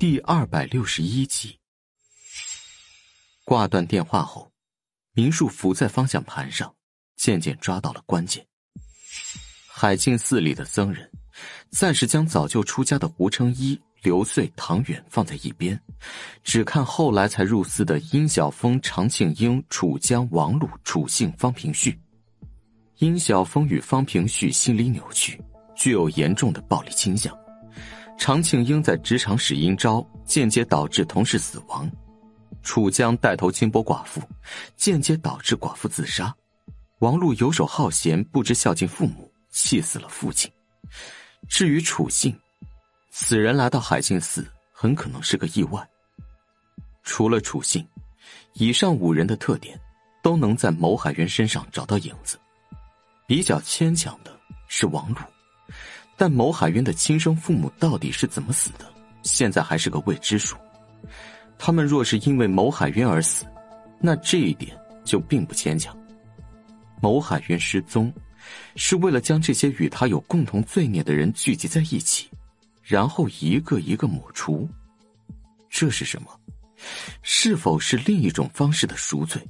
第二百六十一集。挂断电话后，明树伏在方向盘上，渐渐抓到了关键。海静寺里的僧人暂时将早就出家的胡成一、刘穗、唐远放在一边，只看后来才入寺的殷晓峰、常庆英、楚江、王禄、楚姓、方平旭。殷晓峰与方平旭心理扭曲，具有严重的暴力倾向。常庆英在职场使阴招，间接导致同事死亡；楚江带头轻薄寡妇，间接导致寡妇自杀；王璐游手好闲，不知孝敬父母，气死了父亲。至于楚信，此人来到海信寺很可能是个意外。除了楚信，以上五人的特点都能在牟海渊身上找到影子。比较牵强的是王璐。但牟海渊的亲生父母到底是怎么死的，现在还是个未知数。他们若是因为牟海渊而死，那这一点就并不牵强。牟海渊失踪，是为了将这些与他有共同罪孽的人聚集在一起，然后一个一个抹除。这是什么？是否是另一种方式的赎罪？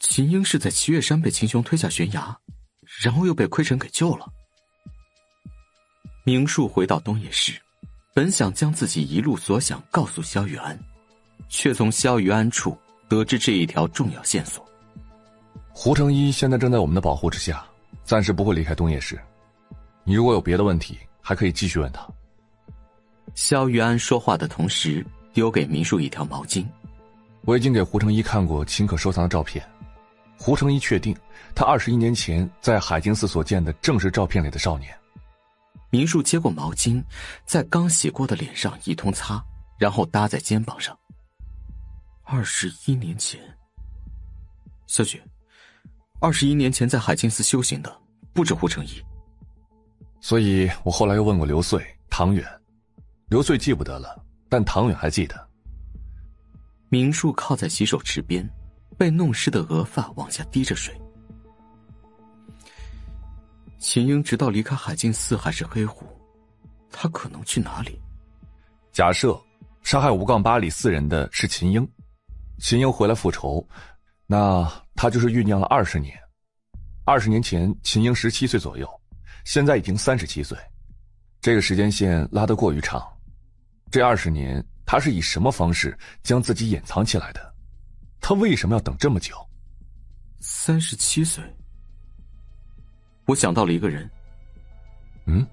秦英是在齐月山被秦雄推下悬崖，然后又被亏尘给救了。明树回到东野市，本想将自己一路所想告诉萧雨安，却从萧雨安处得知这一条重要线索。胡成一现在正在我们的保护之下，暂时不会离开东野市。你如果有别的问题，还可以继续问他。萧玉安说话的同时，丢给明树一条毛巾。我已经给胡成一看过秦可收藏的照片，胡成一确定，他二十一年前在海静寺所见的正是照片里的少年。明树接过毛巾，在刚洗过的脸上一通擦，然后搭在肩膀上。二十一年前，小雪，二十一年前在海静寺修行的不止胡成一。所以我后来又问过刘穗、唐远，刘穗记不得了，但唐远还记得。明树靠在洗手池边，被弄湿的额发往下滴着水。秦英直到离开海静寺还是黑湖，他可能去哪里？假设杀害吴杠八里四人的是秦英，秦英回来复仇，那他就是酝酿了二十年。二十年前秦英十七岁左右，现在已经三十七岁，这个时间线拉得过于长。这二十年他是以什么方式将自己掩藏起来的？他为什么要等这么久？三十七岁。我想到了一个人。嗯，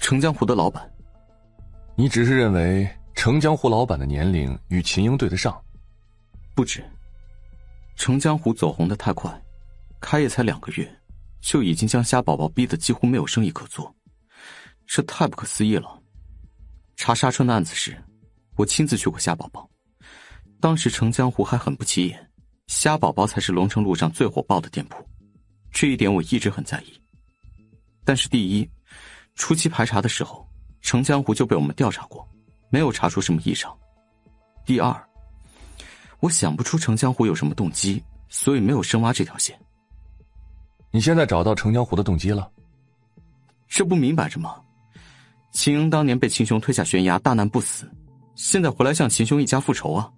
程江湖的老板。你只是认为程江湖老板的年龄与秦英对得上？不止。程江湖走红的太快，开业才两个月，就已经将虾宝宝逼得几乎没有生意可做，这太不可思议了。查沙川的案子时，我亲自去过虾宝宝，当时程江湖还很不起眼，虾宝宝才是龙城路上最火爆的店铺。这一点我一直很在意，但是第一，初期排查的时候，程江湖就被我们调查过，没有查出什么异常。第二，我想不出程江湖有什么动机，所以没有深挖这条线。你现在找到程江湖的动机了？这不明摆着吗？秦英当年被秦雄推下悬崖，大难不死，现在回来向秦雄一家复仇啊！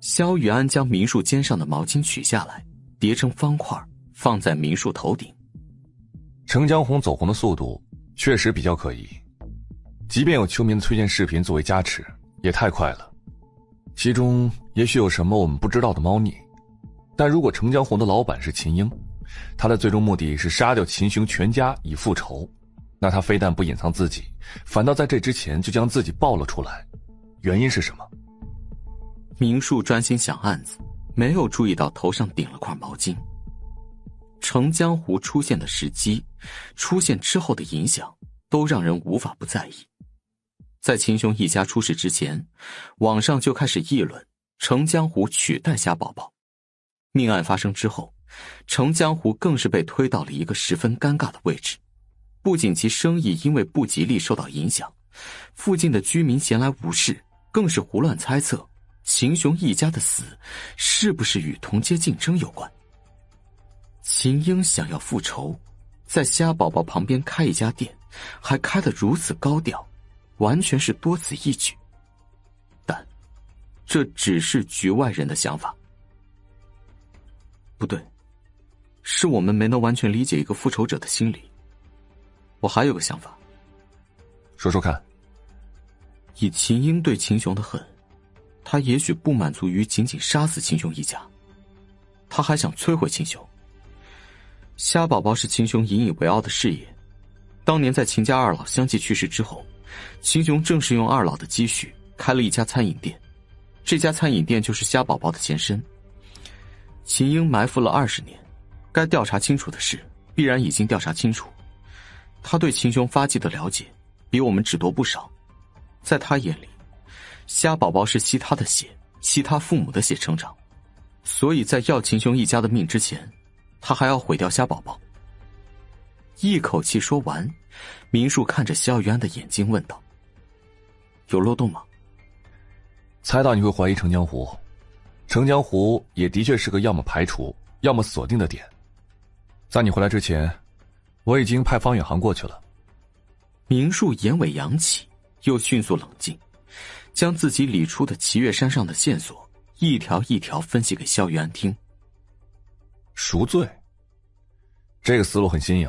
萧雨安将明树肩上的毛巾取下来。叠成方块，放在明树头顶。程江红走红的速度确实比较可疑，即便有秋明的推荐视频作为加持，也太快了。其中也许有什么我们不知道的猫腻，但如果程江红的老板是秦英，他的最终目的是杀掉秦雄全家以复仇，那他非但不隐藏自己，反倒在这之前就将自己爆了出来，原因是什么？明树专心想案子。没有注意到头上顶了块毛巾。程江湖出现的时机，出现之后的影响，都让人无法不在意。在秦雄一家出事之前，网上就开始议论程江湖取代夏宝宝。命案发生之后，程江湖更是被推到了一个十分尴尬的位置。不仅其生意因为不吉利受到影响，附近的居民闲来无事，更是胡乱猜测。秦雄一家的死，是不是与同阶竞争有关？秦英想要复仇，在虾宝宝旁边开一家店，还开得如此高调，完全是多此一举。但，这只是局外人的想法。不对，是我们没能完全理解一个复仇者的心理。我还有个想法，说说看。以秦英对秦雄的恨，他也许不满足于仅仅杀死秦雄一家，他还想摧毁秦雄。虾宝宝是秦雄引以为傲的事业，当年在秦家二老相继去世之后，秦雄正是用二老的积蓄开了一家餐饮店，这家餐饮店就是虾宝宝的前身。秦英埋伏了二十年，该调查清楚的事必然已经调查清楚，他对秦雄发迹的了解比我们只多不少。在他眼里，虾宝宝是吸他的血，吸他父母的血成长，所以在要秦雄一家的命之前，他还要毁掉虾宝宝。一口气说完，明树看着肖玉安的眼睛问道：“有漏洞吗？”猜到你会怀疑程江湖，程江湖也的确是个要么排除，要么锁定的点。在你回来之前，我已经派方远航过去了。明树眼尾扬起。又迅速冷静，将自己理出的齐月山上的线索一条一条分析给萧玉安听。赎罪，这个思路很新颖。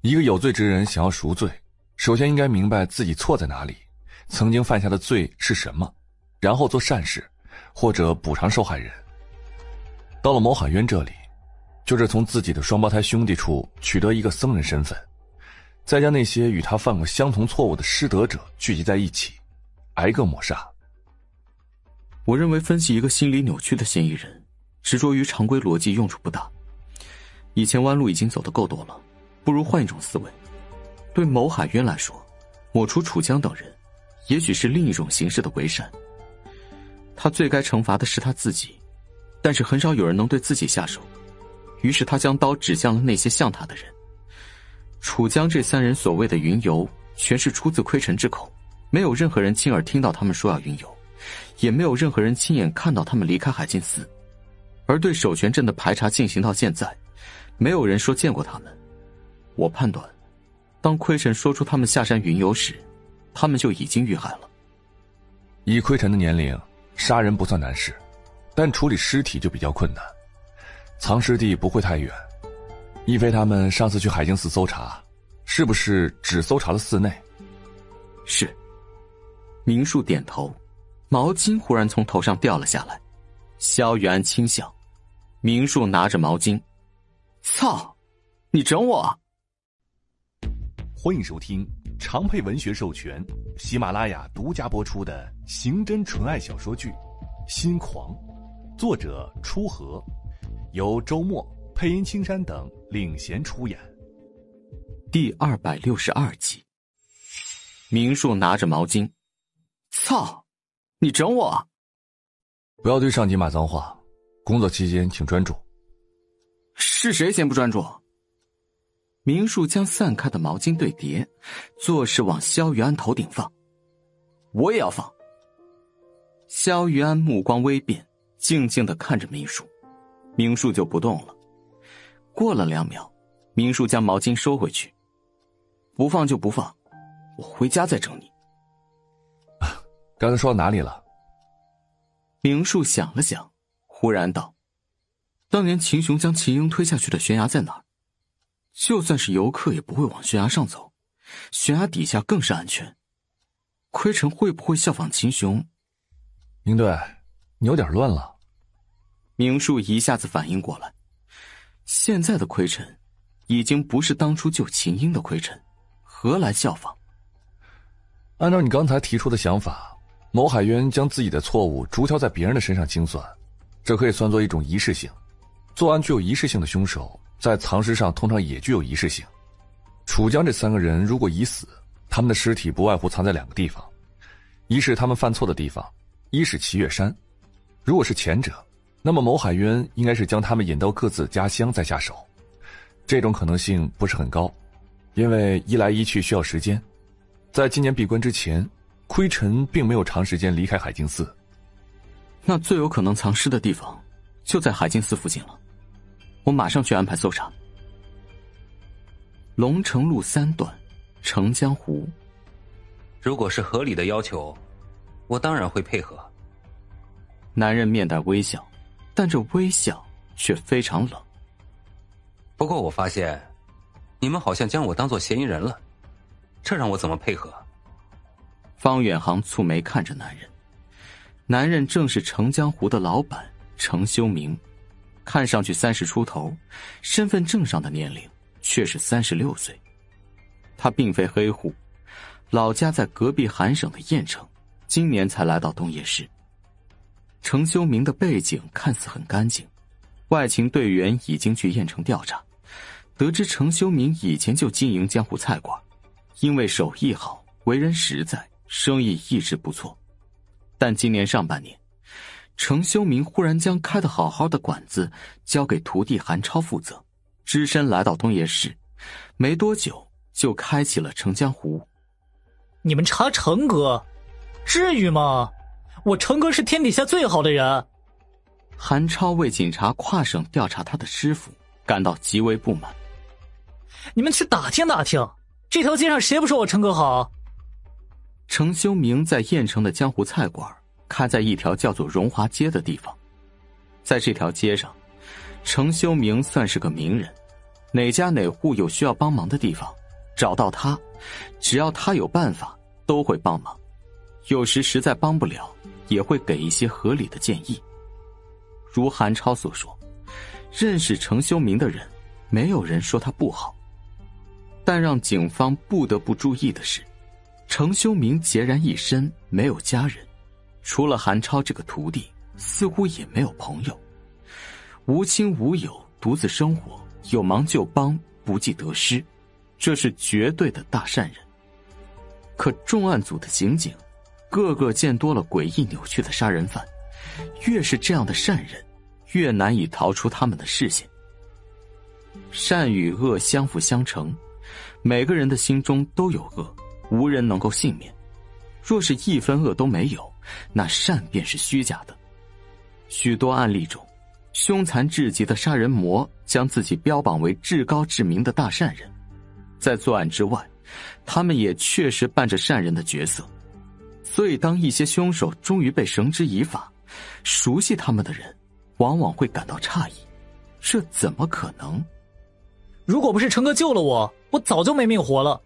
一个有罪之人想要赎罪，首先应该明白自己错在哪里，曾经犯下的罪是什么，然后做善事，或者补偿受害人。到了某海渊这里，就是从自己的双胞胎兄弟处取得一个僧人身份。再将那些与他犯过相同错误的失德者聚集在一起，挨个抹杀。我认为分析一个心理扭曲的嫌疑人，执着于常规逻辑用处不大。以前弯路已经走得够多了，不如换一种思维。对某海渊来说，抹除楚江等人，也许是另一种形式的为善。他最该惩罚的是他自己，但是很少有人能对自己下手，于是他将刀指向了那些像他的人。楚江这三人所谓的云游，全是出自亏臣之口，没有任何人亲耳听到他们说要云游，也没有任何人亲眼看到他们离开海禁寺。而对守泉镇的排查进行到现在，没有人说见过他们。我判断，当亏尘说出他们下山云游时，他们就已经遇害了。以亏尘的年龄，杀人不算难事，但处理尸体就比较困难，藏尸地不会太远。亦非他们上次去海静寺搜查，是不是只搜查了寺内？是。明树点头，毛巾忽然从头上掉了下来。萧玉安轻笑，明树拿着毛巾，操，你整我！欢迎收听长配文学授权，喜马拉雅独家播出的刑侦纯爱小说剧《心狂》，作者初和，由周末。配音：青山等领衔出演。第二百六十二集，明树拿着毛巾，操，你整我！不要对上级骂脏话，工作期间请专注。是谁先不专注？明树将散开的毛巾对叠，做事往萧玉安头顶放。我也要放。萧玉安目光微变，静静的看着明树，明树就不动了。过了两秒，明树将毛巾收回去。不放就不放，我回家再整你。刚才说到哪里了？明树想了想，忽然道：“当年秦雄将秦英推下去的悬崖在哪儿？就算是游客也不会往悬崖上走，悬崖底下更是安全。窥臣会不会效仿秦雄？”明队，你有点乱了。明树一下子反应过来。现在的亏臣，已经不是当初救秦英的亏臣，何来效仿？按照你刚才提出的想法，某海渊将自己的错误逐条在别人的身上清算，这可以算作一种仪式性。作案具有仪式性的凶手，在藏尸上通常也具有仪式性。楚江这三个人如果已死，他们的尸体不外乎藏在两个地方：一是他们犯错的地方，一是齐月山。如果是前者。那么，某海渊应该是将他们引到各自家乡再下手，这种可能性不是很高，因为一来一去需要时间。在今年闭关之前，窥尘并没有长时间离开海静寺。那最有可能藏尸的地方，就在海静寺附近了。我马上去安排搜查。龙城路三段，澄江湖。如果是合理的要求，我当然会配合。男人面带微笑，但这微笑却非常冷。不过我发现，你们好像将我当做嫌疑人了，这让我怎么配合？方远航蹙眉看着男人，男人正是程江湖的老板程修明，看上去三十出头，身份证上的年龄却是三十六岁。他并非黑户，老家在隔壁韩省的燕城，今年才来到东野市。程修明的背景看似很干净，外勤队员已经去燕城调查，得知程修明以前就经营江湖菜馆，因为手艺好，为人实在。生意一直不错，但今年上半年，程修明忽然将开的好好的馆子交给徒弟韩超负责，只身来到东野市，没多久就开启了程江湖。你们查程哥，至于吗？我程哥是天底下最好的人。韩超为警察跨省调查他的师傅感到极为不满。你们去打听打听，这条街上谁不说我程哥好？程修明在燕城的江湖菜馆开在一条叫做荣华街的地方，在这条街上，程修明算是个名人，哪家哪户有需要帮忙的地方，找到他，只要他有办法，都会帮忙。有时实在帮不了，也会给一些合理的建议。如韩超所说，认识程修明的人，没有人说他不好。但让警方不得不注意的是。程修明孑然一身，没有家人，除了韩超这个徒弟，似乎也没有朋友，无亲无友，独自生活，有忙就帮，不计得失，这是绝对的大善人。可重案组的刑警，个个见多了诡异扭曲的杀人犯，越是这样的善人，越难以逃出他们的视线。善与恶相辅相成，每个人的心中都有恶。无人能够幸免。若是一分恶都没有，那善便是虚假的。许多案例中，凶残至极的杀人魔将自己标榜为至高至明的大善人，在作案之外，他们也确实扮着善人的角色。所以，当一些凶手终于被绳之以法，熟悉他们的人，往往会感到诧异：这怎么可能？如果不是成哥救了我，我早就没命活了。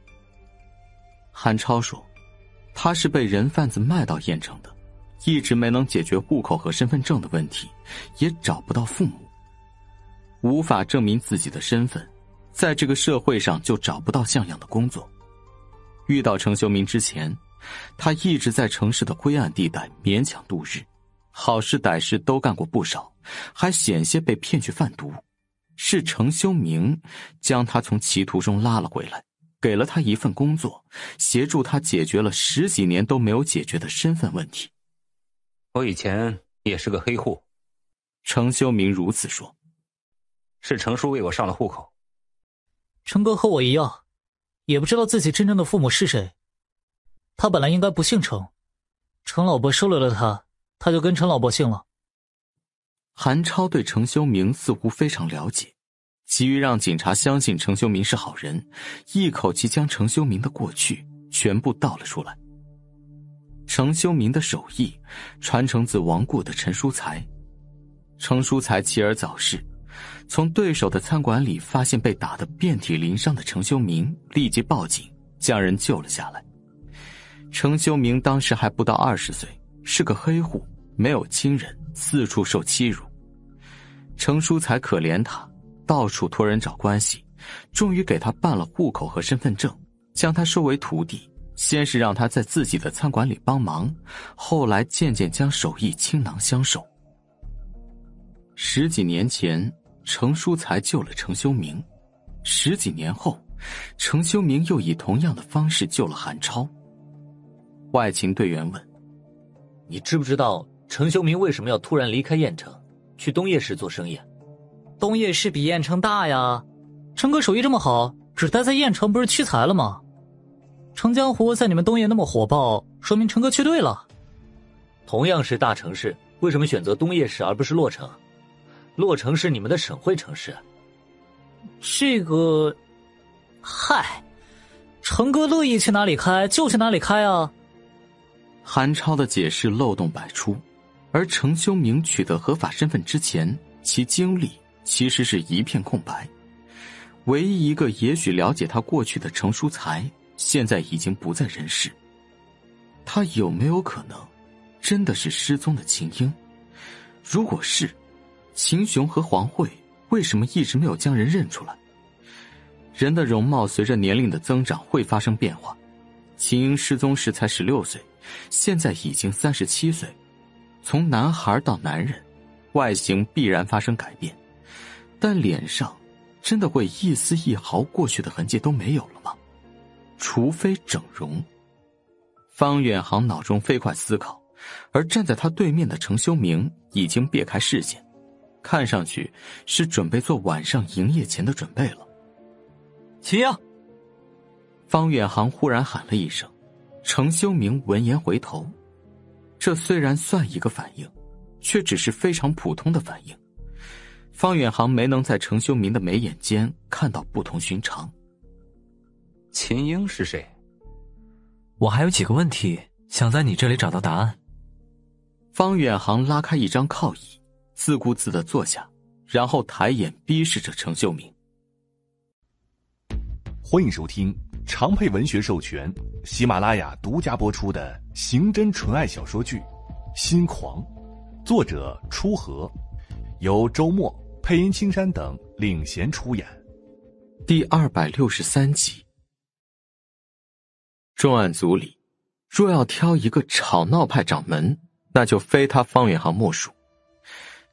韩超说：“他是被人贩子卖到燕城的，一直没能解决户口和身份证的问题，也找不到父母，无法证明自己的身份，在这个社会上就找不到像样的工作。遇到程修明之前，他一直在城市的灰暗地带勉强度日，好事歹事都干过不少，还险些被骗去贩毒。是程修明将他从歧途中拉了回来。”给了他一份工作，协助他解决了十几年都没有解决的身份问题。我以前也是个黑户，程修明如此说。是程叔为我上了户口。程哥和我一样，也不知道自己真正的父母是谁。他本来应该不姓程，程老伯收留了他，他就跟程老伯姓了。韩超对程修明似乎非常了解。急于让警察相信程修明是好人，一口气将程修明的过去全部道了出来。程修明的手艺传承自亡故的陈书才，程书才妻儿早逝，从对手的餐馆里发现被打得遍体鳞伤的程修明，立即报警将人救了下来。程修明当时还不到二十岁，是个黑户，没有亲人，四处受欺辱。程书才可怜他。到处托人找关系，终于给他办了户口和身份证，将他收为徒弟。先是让他在自己的餐馆里帮忙，后来渐渐将手艺倾囊相授。十几年前，程书才救了程修明；十几年后，程修明又以同样的方式救了韩超。外勤队员问：“你知不知道程修明为什么要突然离开燕城，去东叶市做生意？”东叶市比燕城大呀，成哥手艺这么好，只待在燕城不是屈才了吗？程江湖在你们东叶那么火爆，说明成哥去对了。同样是大城市，为什么选择东叶市而不是洛城？洛城是你们的省会城市。这个，嗨，成哥乐意去哪里开就去哪里开啊。韩超的解释漏洞百出，而程修明取得合法身份之前，其经历其实是一片空白。唯一一个也许了解他过去的程书才，现在已经不在人世。他有没有可能，真的是失踪的秦英？如果是，秦雄和黄慧为什么一直没有将人认出来？人的容貌随着年龄的增长会发生变化，秦英失踪时才十六岁。现在已经三十七岁，从男孩到男人，外形必然发生改变，但脸上真的会一丝一毫过去的痕迹都没有了吗？除非整容。方远航脑中飞快思考，而站在他对面的程修明已经别开视线，看上去是准备做晚上营业前的准备了。秦英，方远航忽然喊了一声。程修明闻言回头，这虽然算一个反应，却只是非常普通的反应。方远航没能在程修明的眉眼间看到不同寻常。秦英是谁？我还有几个问题想在你这里找到答案。方远航拉开一张靠椅，自顾自的坐下，然后抬眼逼视着程秀明。欢迎收听。长配文学授权，喜马拉雅独家播出的刑侦纯爱小说剧《心狂》，作者初和，由周末配音青山等领衔出演。第二百六十三集。重案组里，若要挑一个吵闹派掌门，那就非他方远航莫属。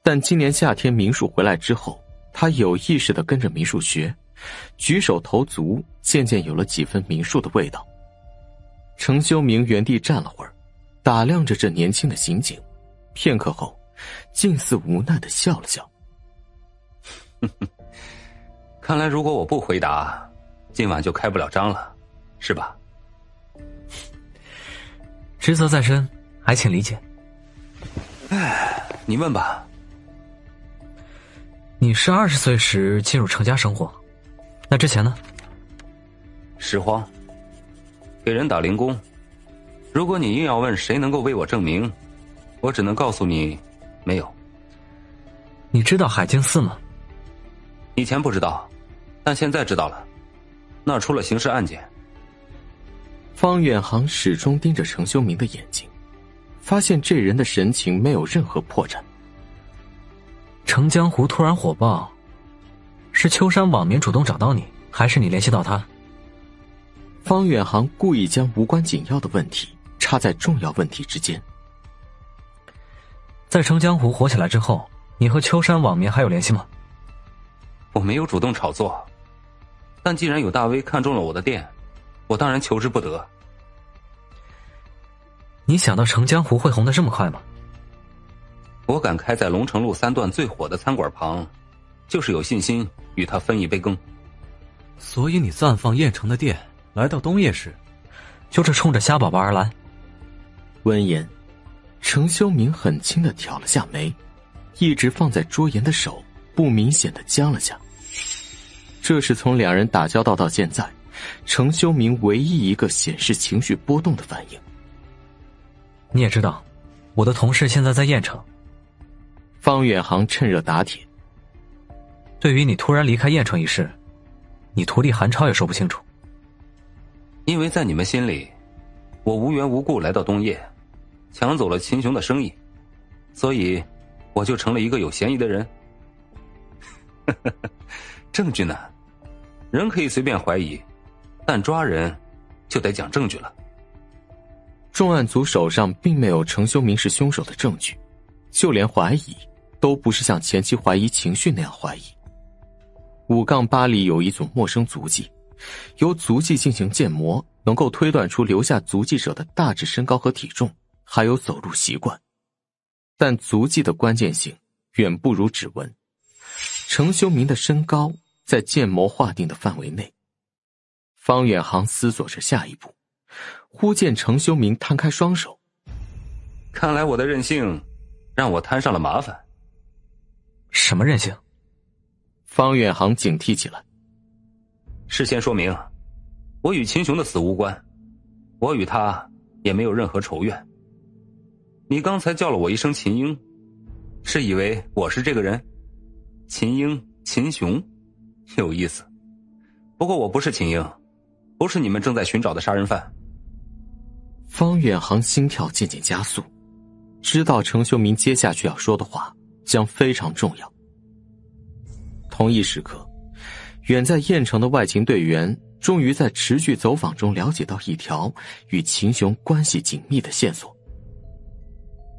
但今年夏天明树回来之后，他有意识的跟着明树学。举手投足，渐渐有了几分明树的味道。程修明原地站了会儿，打量着这年轻的刑警，片刻后，近似无奈的笑了笑。看来，如果我不回答，今晚就开不了张了，是吧？职责在身，还请理解。哎，你问吧。你是二十岁时进入成家生活？那之前呢？拾荒，给人打零工。如果你硬要问谁能够为我证明，我只能告诉你，没有。你知道海静寺吗？以前不知道，但现在知道了。那儿出了刑事案件。方远航始终盯着程修明的眼睛，发现这人的神情没有任何破绽。程江湖突然火爆。是秋山网民主动找到你，还是你联系到他？方远航故意将无关紧要的问题插在重要问题之间。在程江湖火起来之后，你和秋山网民还有联系吗？我没有主动炒作，但既然有大 V 看中了我的店，我当然求之不得。你想到程江湖会红的这么快吗？我敢开在龙城路三段最火的餐馆旁。就是有信心与他分一杯羹，所以你暂放燕城的店，来到东叶市，就是冲着虾宝宝而来。闻言，程修明很轻的挑了下眉，一直放在桌沿的手不明显的僵了下。这是从两人打交道到现在，程修明唯一一个显示情绪波动的反应。你也知道，我的同事现在在燕城。方远航趁热打铁。对于你突然离开燕城一事，你徒弟韩超也说不清楚。因为在你们心里，我无缘无故来到东叶，抢走了秦雄的生意，所以我就成了一个有嫌疑的人。证据呢？人可以随便怀疑，但抓人就得讲证据了。重案组手上并没有程修明是凶手的证据，就连怀疑都不是像前期怀疑情绪那样怀疑。五杠八里有一组陌生足迹，由足迹进行建模，能够推断出留下足迹者的大致身高和体重，还有走路习惯。但足迹的关键性远不如指纹。程修明的身高在建模划定的范围内。方远航思索着下一步，忽见程修明摊开双手。看来我的任性，让我摊上了麻烦。什么任性？方远航警惕起来。事先说明，我与秦雄的死无关，我与他也没有任何仇怨。你刚才叫了我一声秦英，是以为我是这个人？秦英、秦雄，有意思。不过我不是秦英，不是你们正在寻找的杀人犯。方远航心跳渐渐加速，知道程修明接下去要说的话将非常重要。同一时刻，远在燕城的外勤队员终于在持续走访中了解到一条与秦雄关系紧密的线索。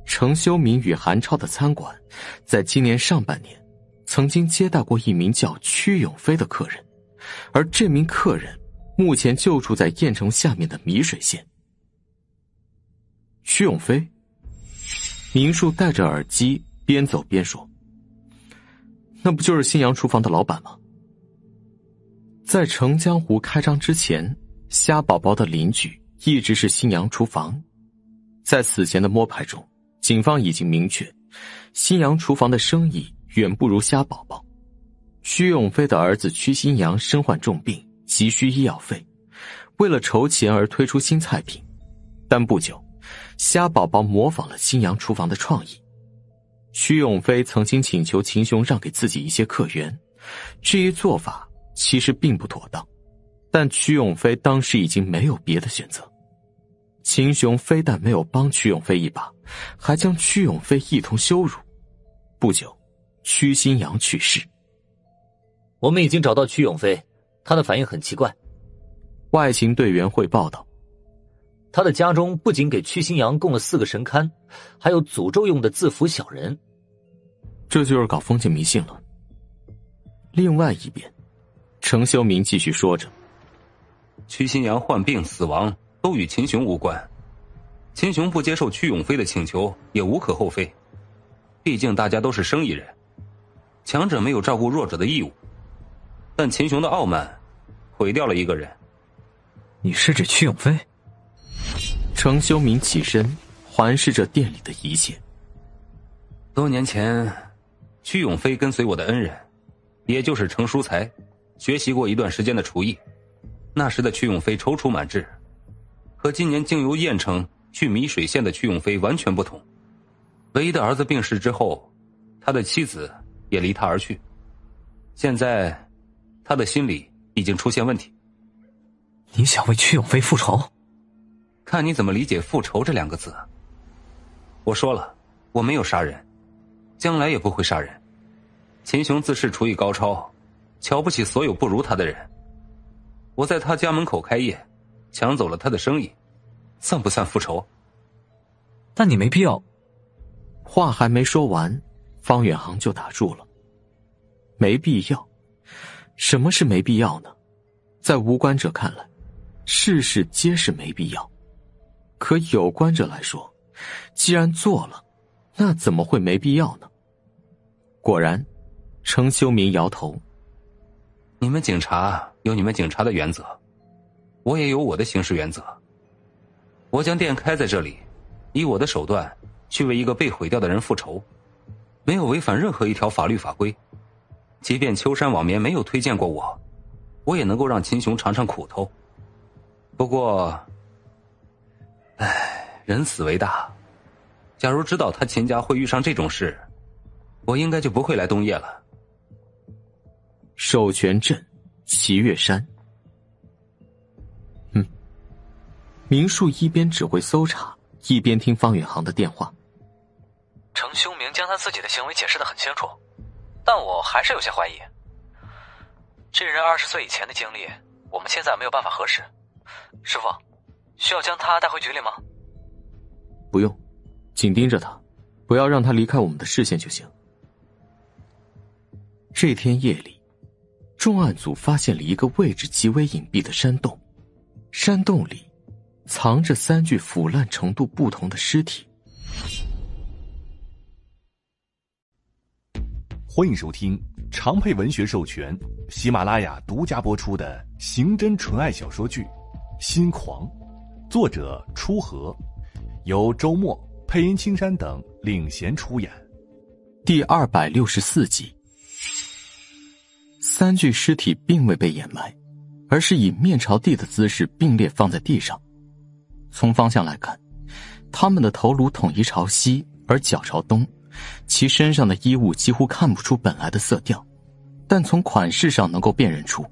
程修明与韩超的餐馆，在今年上半年，曾经接待过一名叫屈永飞的客人，而这名客人目前就住在燕城下面的米水县。屈永飞，明树戴着耳机边走边说。那不就是新阳厨房的老板吗？在城江湖开张之前，虾宝宝的邻居一直是新阳厨房。在此前的摸排中，警方已经明确，新阳厨房的生意远不如虾宝宝。屈永飞的儿子屈新阳身患重病，急需医药费，为了筹钱而推出新菜品，但不久，虾宝宝模仿了新阳厨房的创意。屈永飞曾经请求秦雄让给自己一些客源，这一做法其实并不妥当，但屈永飞当时已经没有别的选择。秦雄非但没有帮屈永飞一把，还将屈永飞一同羞辱。不久，屈新阳去世。我们已经找到屈永飞，他的反应很奇怪。外勤队员汇报道。他的家中不仅给屈新阳供了四个神龛，还有诅咒用的字符小人。这就是搞封建迷信了。另外一边，程修明继续说着：“屈新阳患病死亡都与秦雄无关，秦雄不接受屈永飞的请求也无可厚非，毕竟大家都是生意人，强者没有照顾弱者的义务。但秦雄的傲慢，毁掉了一个人。你是指屈永飞？”程修明起身，环视着店里的一切。多年前，屈永飞跟随我的恩人，也就是程书才，学习过一段时间的厨艺。那时的屈永飞踌躇满志，和今年经由燕城去米水县的屈永飞完全不同。唯一的儿子病逝之后，他的妻子也离他而去。现在，他的心里已经出现问题。你想为屈永飞复仇？看你怎么理解“复仇”这两个字。我说了，我没有杀人，将来也不会杀人。秦雄自恃厨艺高超，瞧不起所有不如他的人。我在他家门口开业，抢走了他的生意，算不算复仇？但你没必要。话还没说完，方远航就打住了。没必要？什么是没必要呢？在无关者看来，事事皆是没必要。可有关者来说，既然做了，那怎么会没必要呢？果然，程修明摇头。你们警察有你们警察的原则，我也有我的行事原则。我将店开在这里，以我的手段去为一个被毁掉的人复仇，没有违反任何一条法律法规。即便秋山网棉没有推荐过我，我也能够让秦雄尝尝苦头。不过。唉，人死为大。假如知道他秦家会遇上这种事，我应该就不会来东叶了。守泉镇，齐月山。嗯，明树一边指挥搜查，一边听方远航的电话。程修明将他自己的行为解释的很清楚，但我还是有些怀疑。这人二十岁以前的经历，我们现在没有办法核实。师傅。需要将他带回局里吗？不用，紧盯着他，不要让他离开我们的视线就行。这天夜里，重案组发现了一个位置极为隐蔽的山洞，山洞里藏着三具腐烂程度不同的尸体。欢迎收听长配文学授权、喜马拉雅独家播出的刑侦纯爱小说剧《心狂》。作者：初和，由周末配音、青山等领衔出演。第二百六十四集，三具尸体并未被掩埋，而是以面朝地的姿势并列放在地上。从方向来看，他们的头颅统一朝西，而脚朝东，其身上的衣物几乎看不出本来的色调，但从款式上能够辨认出，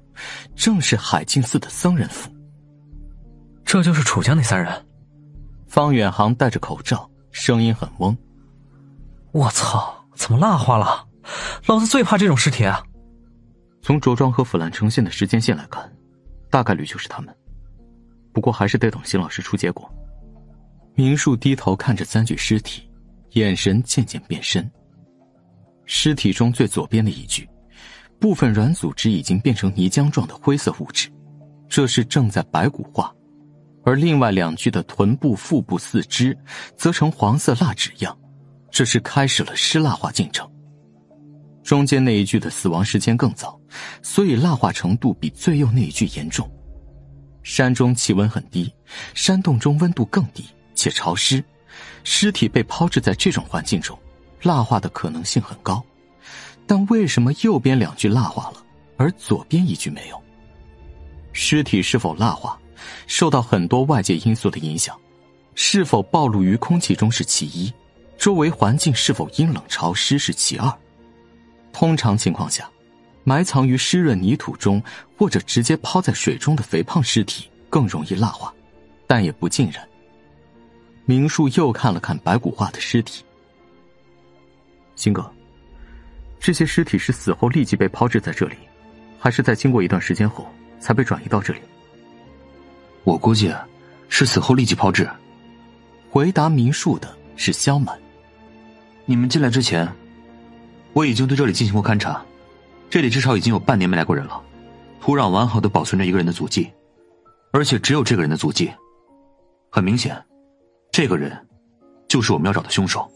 正是海静寺的僧人服。这就是楚家那三人。方远航戴着口罩，声音很嗡。我操，怎么蜡化了？老子最怕这种尸体啊！从着装和腐烂呈现的时间线来看，大概率就是他们。不过还是得等邢老师出结果。明树低头看着三具尸体，眼神渐渐变深。尸体中最左边的一具，部分软组织已经变成泥浆状的灰色物质，这是正在白骨化；而另外两具的臀部、腹部、四肢，则呈黄色蜡纸样，这是开始了湿蜡化进程。中间那一具的死亡时间更早，所以蜡化程度比最右那一具严重。山中气温很低，山洞中温度更低且潮湿，尸体被抛掷在这种环境中，蜡化的可能性很高。但为什么右边两具蜡化了，而左边一具没有？尸体是否蜡化，受到很多外界因素的影响，是否暴露于空气中是其一，周围环境是否阴冷潮湿是其二。通常情况下。埋藏于湿润泥土中，或者直接抛在水中的肥胖尸体更容易蜡化，但也不尽然。明树又看了看白骨化的尸体，星哥，这些尸体是死后立即被抛掷在这里，还是在经过一段时间后才被转移到这里？我估计是死后立即抛掷。回答明树的是萧满。你们进来之前，我已经对这里进行过勘察。这里至少已经有半年没来过人了，土壤完好的保存着一个人的足迹，而且只有这个人的足迹。很明显，这个人就是我们要找的凶手。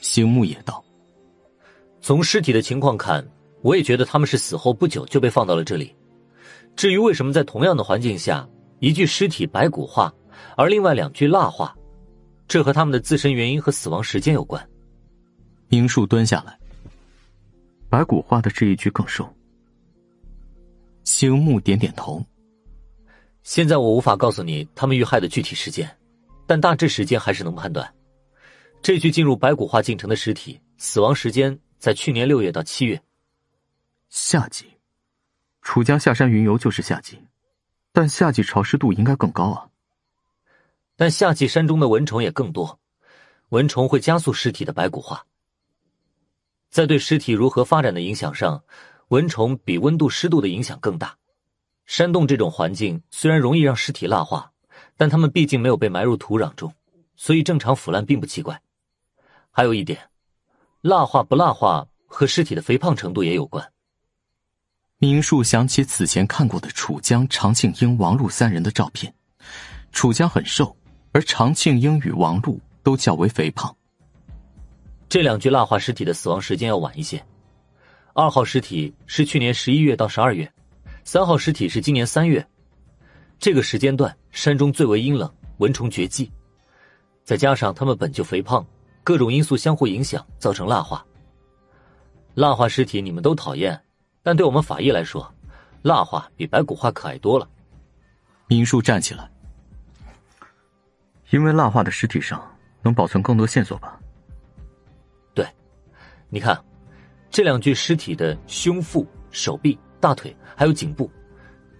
星木也道：“从尸体的情况看，我也觉得他们是死后不久就被放到了这里。至于为什么在同样的环境下，一具尸体白骨化，而另外两具蜡化，这和他们的自身原因和死亡时间有关。”明树蹲下来。白骨化的这一具更瘦。星木点点头。现在我无法告诉你他们遇害的具体时间，但大致时间还是能判断。这具进入白骨化进程的尸体，死亡时间在去年六月到七月。夏季，楚江下山云游就是夏季，但夏季潮湿度应该更高啊。但夏季山中的蚊虫也更多，蚊虫会加速尸体的白骨化。在对尸体如何发展的影响上，蚊虫比温度、湿度的影响更大。山洞这种环境虽然容易让尸体蜡化，但他们毕竟没有被埋入土壤中，所以正常腐烂并不奇怪。还有一点，蜡化不蜡化和尸体的肥胖程度也有关。明树想起此前看过的楚江、常庆英、王璐三人的照片，楚江很瘦，而常庆英与王璐都较为肥胖。这两具蜡化尸体的死亡时间要晚一些，二号尸体是去年十一月到十二月，三号尸体是今年三月。这个时间段山中最为阴冷，蚊虫绝迹，再加上他们本就肥胖，各种因素相互影响，造成蜡化。蜡化尸体你们都讨厌，但对我们法医来说，蜡化比白骨化可爱多了。明树站起来，因为蜡化的尸体上能保存更多线索吧。对你看，这两具尸体的胸腹、手臂、大腿还有颈部，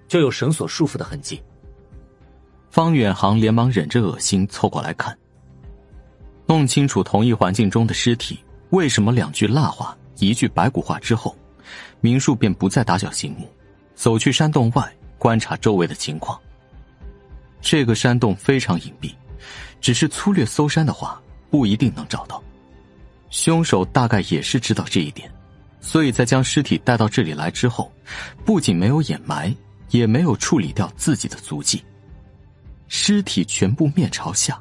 就有绳索束缚的痕迹。方远航连忙忍着恶心凑过来看，弄清楚同一环境中的尸体为什么两具蜡化，一具白骨化之后，明树便不再打搅醒目，走去山洞外观察周围的情况。这个山洞非常隐蔽，只是粗略搜山的话，不一定能找到。凶手大概也是知道这一点，所以在将尸体带到这里来之后，不仅没有掩埋，也没有处理掉自己的足迹。尸体全部面朝下，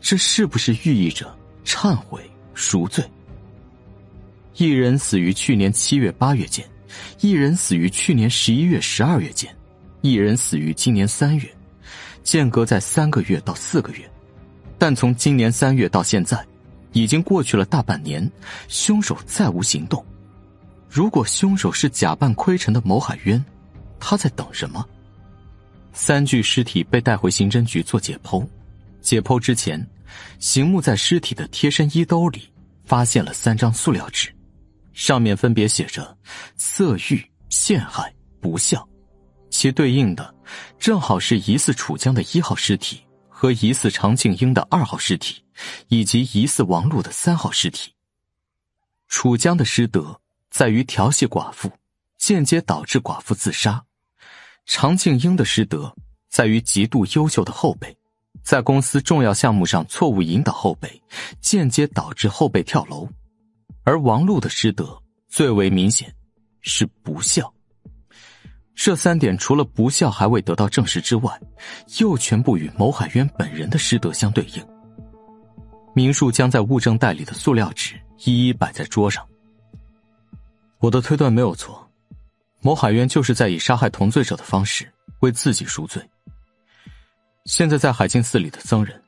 这是不是寓意着忏悔赎罪？一人死于去年七月八月间，一人死于去年十一月十二月间，一人死于今年三月，间隔在三个月到四个月，但从今年三月到现在。已经过去了大半年，凶手再无行动。如果凶手是假扮亏臣的谋海渊，他在等什么？三具尸体被带回刑侦局做解剖，解剖之前，邢木在尸体的贴身衣兜里发现了三张塑料纸，上面分别写着“色欲、陷害、不孝”，其对应的正好是疑似楚江的一号尸体和疑似常静英的二号尸体，以及疑似王璐的三号尸体。楚江的失德在于调戏寡妇，间接导致寡妇自杀。常静英的失德在于极度优秀的后辈，在公司重要项目上错误引导后辈，间接导致后辈跳楼；而王璐的失德最为明显，是不孝。这三点除了不孝还未得到证实之外，又全部与牟海渊本人的失德相对应。明树将在物证袋里的塑料纸一一摆在桌上。我的推断没有错。牟海渊就是在以杀害同罪者的方式为自己赎罪。现在在海静寺里的僧人，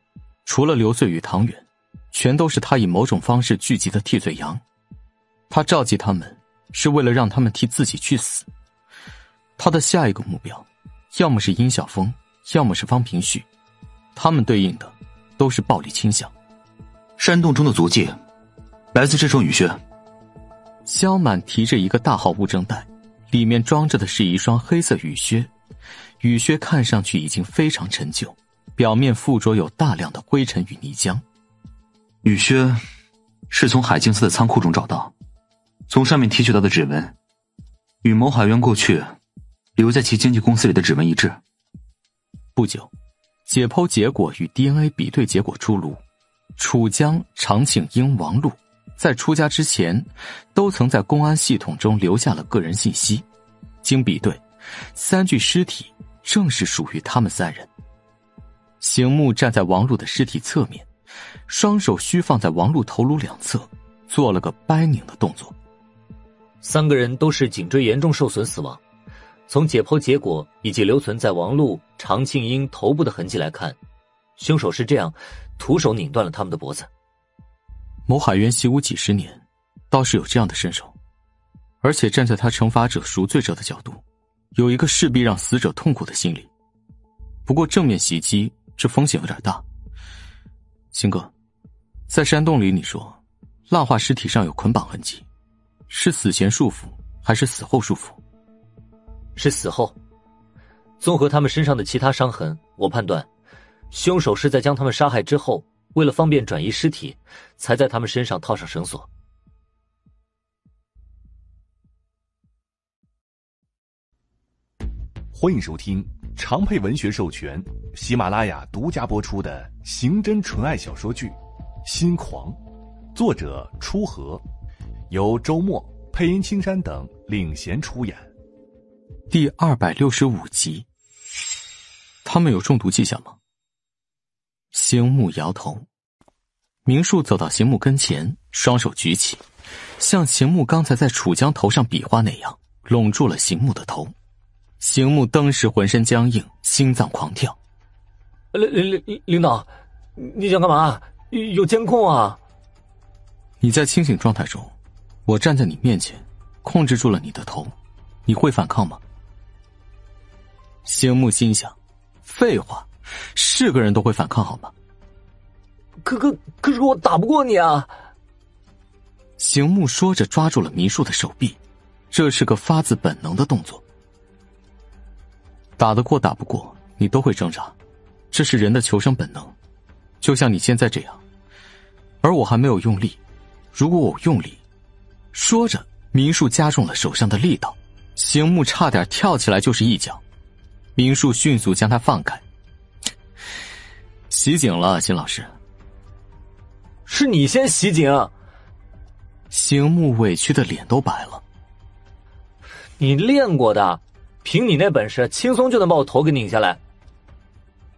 除了刘穗与唐远，全都是他以某种方式聚集的替罪羊。他召集他们，是为了让他们替自己去死。他的下一个目标，要么是殷晓峰，要么是方平旭，他们对应的都是暴力倾向。山洞中的足迹，来自这双雨靴。萧满提着一个大号物证袋。里面装着的是一双黑色雨靴，雨靴看上去已经非常陈旧，表面附着有大量的灰尘与泥浆。雨靴是从海静寺的仓库中找到，从上面提取到的指纹，与某海渊过去留在其经纪公司里的指纹一致。不久，解剖结果与 DNA 比对结果出炉，楚江、长庆英、王璐。在出家之前，都曾在公安系统中留下了个人信息。经比对，三具尸体正是属于他们三人。邢木站在王璐的尸体侧面，双手虚放在王璐头颅两侧，做了个掰拧的动作。三个人都是颈椎严重受损死亡。从解剖结果以及留存在王璐、常庆英头部的痕迹来看，凶手是这样徒手拧断了他们的脖子。某海渊习武几十年，倒是有这样的身手，而且站在他惩罚者、赎罪者的角度，有一个势必让死者痛苦的心理。不过正面袭击这风险有点大。秦哥，在山洞里，你说蜡化尸体上有捆绑痕迹，是死前束缚还是死后束缚？是死后。综合他们身上的其他伤痕，我判断，凶手是在将他们杀害之后。为了方便转移尸体，才在他们身上套上绳索。欢迎收听长配文学授权、喜马拉雅独家播出的刑侦纯爱小说剧《心狂》，作者初和，由周末、配音青山等领衔出演。第二百六十五集，他们有中毒迹象吗？邢木摇头，明树走到邢木跟前，双手举起，像邢木刚才在楚江头上比划那样，拢住了邢木的头。邢木当时浑身僵硬，心脏狂跳。领领领领导，你想干嘛？有监控啊！你在清醒状态中，我站在你面前，控制住了你的头，你会反抗吗？邢木心想：废话。是个人都会反抗，好吗？可可可是我打不过你啊！邢木说着，抓住了迷树的手臂，这是个发自本能的动作。打得过打不过，你都会挣扎，这是人的求生本能，就像你现在这样。而我还没有用力，如果我用力，说着，明树加重了手上的力道，邢木差点跳起来就是一脚，明树迅速将他放开。袭警了，金老师。是你先袭警。邢木委屈的脸都白了。你练过的，凭你那本事，轻松就能把我头给拧下来。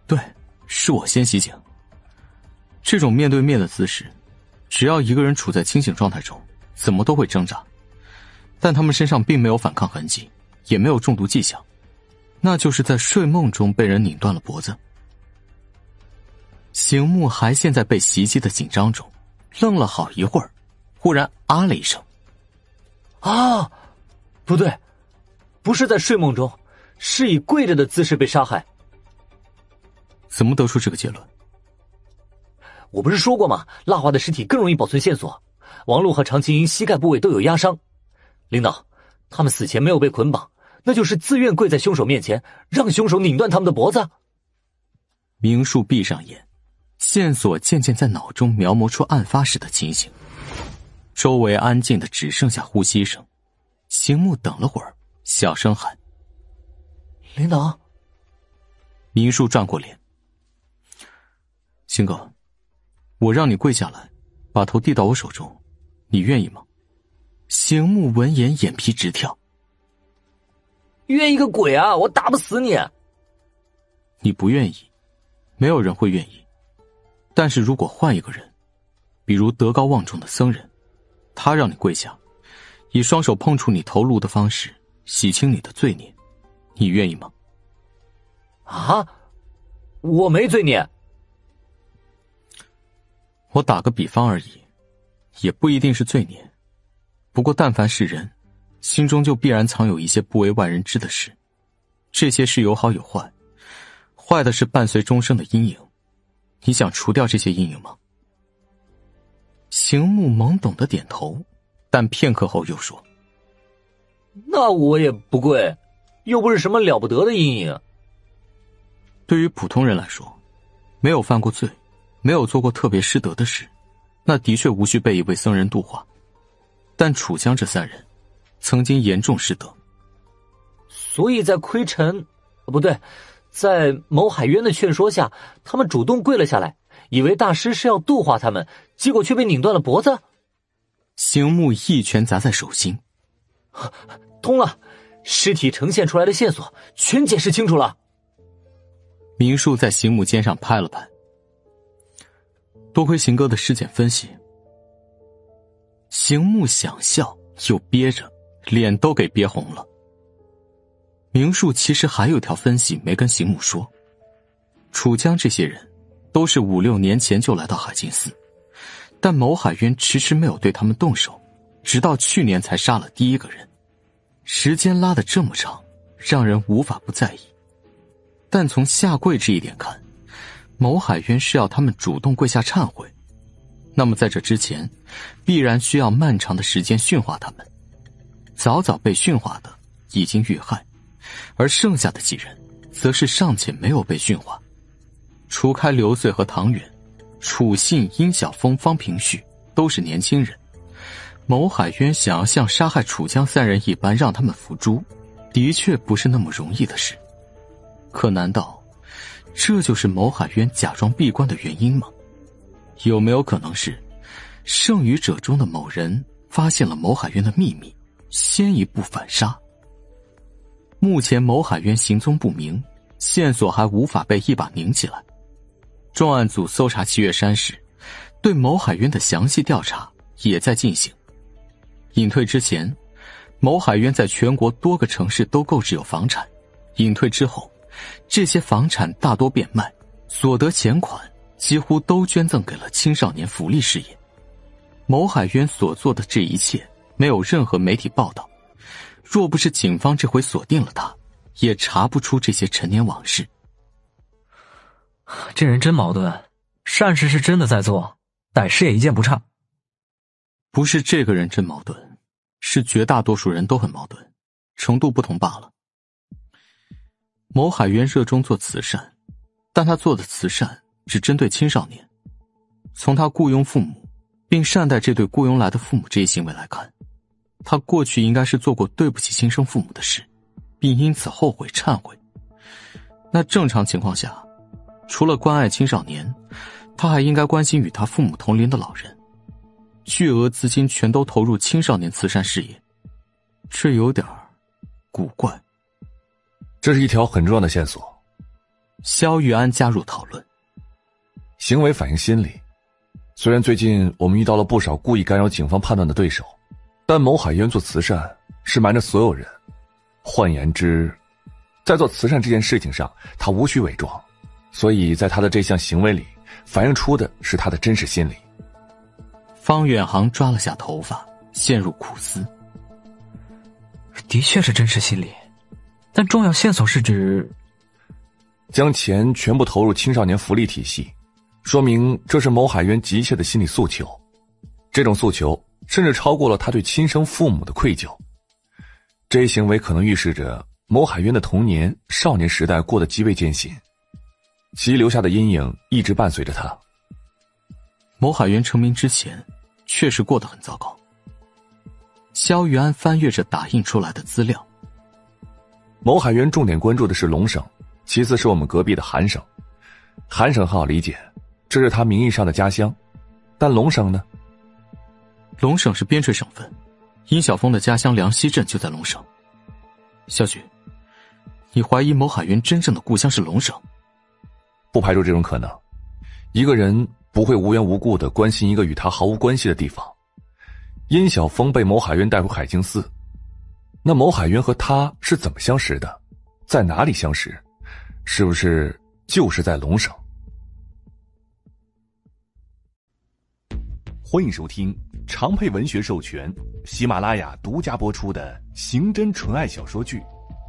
对，是我先袭警。这种面对面的姿势，只要一个人处在清醒状态中，怎么都会挣扎。但他们身上并没有反抗痕迹，也没有中毒迹象，那就是在睡梦中被人拧断了脖子。邢木还陷在被袭击的紧张中，愣了好一会儿，忽然啊了一声：“啊，不对，不是在睡梦中，是以跪着的姿势被杀害。怎么得出这个结论？我不是说过吗？蜡化的尸体更容易保存线索。王璐和常青英膝盖部位都有压伤，领导，他们死前没有被捆绑，那就是自愿跪在凶手面前，让凶手拧断他们的脖子。明树闭上眼，线索渐渐在脑中描摹出案发时的情形。周围安静的只剩下呼吸声。邢木等了会儿，小声喊：“领导。”明树转过脸：“邢哥，我让你跪下来，把头递到我手中。”你愿意吗？邢木闻言，眼皮直跳。愿意个鬼啊！我打不死你。你不愿意，没有人会愿意。但是如果换一个人，比如德高望重的僧人，他让你跪下，以双手碰触你头颅的方式洗清你的罪孽，你愿意吗？啊！我没罪孽。我打个比方而已。也不一定是罪孽，不过但凡是人，心中就必然藏有一些不为外人知的事，这些事有好有坏，坏的是伴随终生的阴影。你想除掉这些阴影吗？邢木懵懂的点头，但片刻后又说：“那我也不贵，又不是什么了不得的阴影。对于普通人来说，没有犯过罪，没有做过特别失德的事。”那的确无需被一位僧人度化，但楚江这三人曾经严重失德，所以在亏尘，不对，在某海渊的劝说下，他们主动跪了下来，以为大师是要度化他们，结果却被拧断了脖子。醒木一拳砸在手心，通了，尸体呈现出来的线索全解释清楚了。明树在邢木肩上拍了拍。多亏邢哥的尸检分析，邢木想笑又憋着，脸都给憋红了。明树其实还有条分析没跟邢木说：楚江这些人都是五六年前就来到海静寺，但某海渊迟迟没有对他们动手，直到去年才杀了第一个人。时间拉得这么长，让人无法不在意。但从下跪这一点看。某海渊是要他们主动跪下忏悔，那么在这之前，必然需要漫长的时间驯化他们。早早被驯化的已经遇害，而剩下的几人，则是尚且没有被驯化。除开刘穗和唐远，楚信、殷晓峰、方平旭都是年轻人。某海渊想要像杀害楚江三人一般让他们伏诛，的确不是那么容易的事。可难道？这就是某海渊假装闭关的原因吗？有没有可能是剩余者中的某人发现了某海渊的秘密，先一步反杀？目前某海渊行踪不明，线索还无法被一把拧起来。重案组搜查七月山时，对某海渊的详细调查也在进行。隐退之前，某海渊在全国多个城市都购置有房产；隐退之后。这些房产大多变卖，所得钱款几乎都捐赠给了青少年福利事业。某海渊所做的这一切没有任何媒体报道，若不是警方这回锁定了他，也查不出这些陈年往事。这人真矛盾，善事是真的在做，歹事也一件不差。不是这个人真矛盾，是绝大多数人都很矛盾，程度不同罢了。某海渊热衷做慈善，但他做的慈善只针对青少年。从他雇佣父母，并善待这对雇佣来的父母这一行为来看，他过去应该是做过对不起亲生父母的事，并因此后悔忏悔。那正常情况下，除了关爱青少年，他还应该关心与他父母同龄的老人。巨额资金全都投入青少年慈善事业，这有点古怪。这是一条很重要的线索。肖玉安加入讨论。行为反映心理。虽然最近我们遇到了不少故意干扰警方判断的对手，但某海渊做慈善是瞒着所有人。换言之，在做慈善这件事情上，他无需伪装，所以在他的这项行为里，反映出的是他的真实心理。方远航抓了下头发，陷入苦思。的确是真实心理。但重要线索是指将钱全部投入青少年福利体系，说明这是某海渊急切的心理诉求。这种诉求甚至超过了他对亲生父母的愧疚。这一行为可能预示着某海渊的童年、少年时代过得极为艰辛，其留下的阴影一直伴随着他。某海渊成名之前，确实过得很糟糕。肖玉安翻阅着打印出来的资料。某海渊重点关注的是龙省，其次是我们隔壁的韩省。韩省很好理解，这是他名义上的家乡，但龙省呢？龙省是边陲省份，殷晓峰的家乡梁溪镇就在龙省。小雪，你怀疑某海云真正的故乡是龙省？不排除这种可能。一个人。不会无缘无故的关心一个与他毫无关系的地方。殷晓峰被某海云带回海静寺，那某海云和他是怎么相识的？在哪里相识？是不是就是在龙省？欢迎收听长配文学授权、喜马拉雅独家播出的刑侦纯爱小说剧《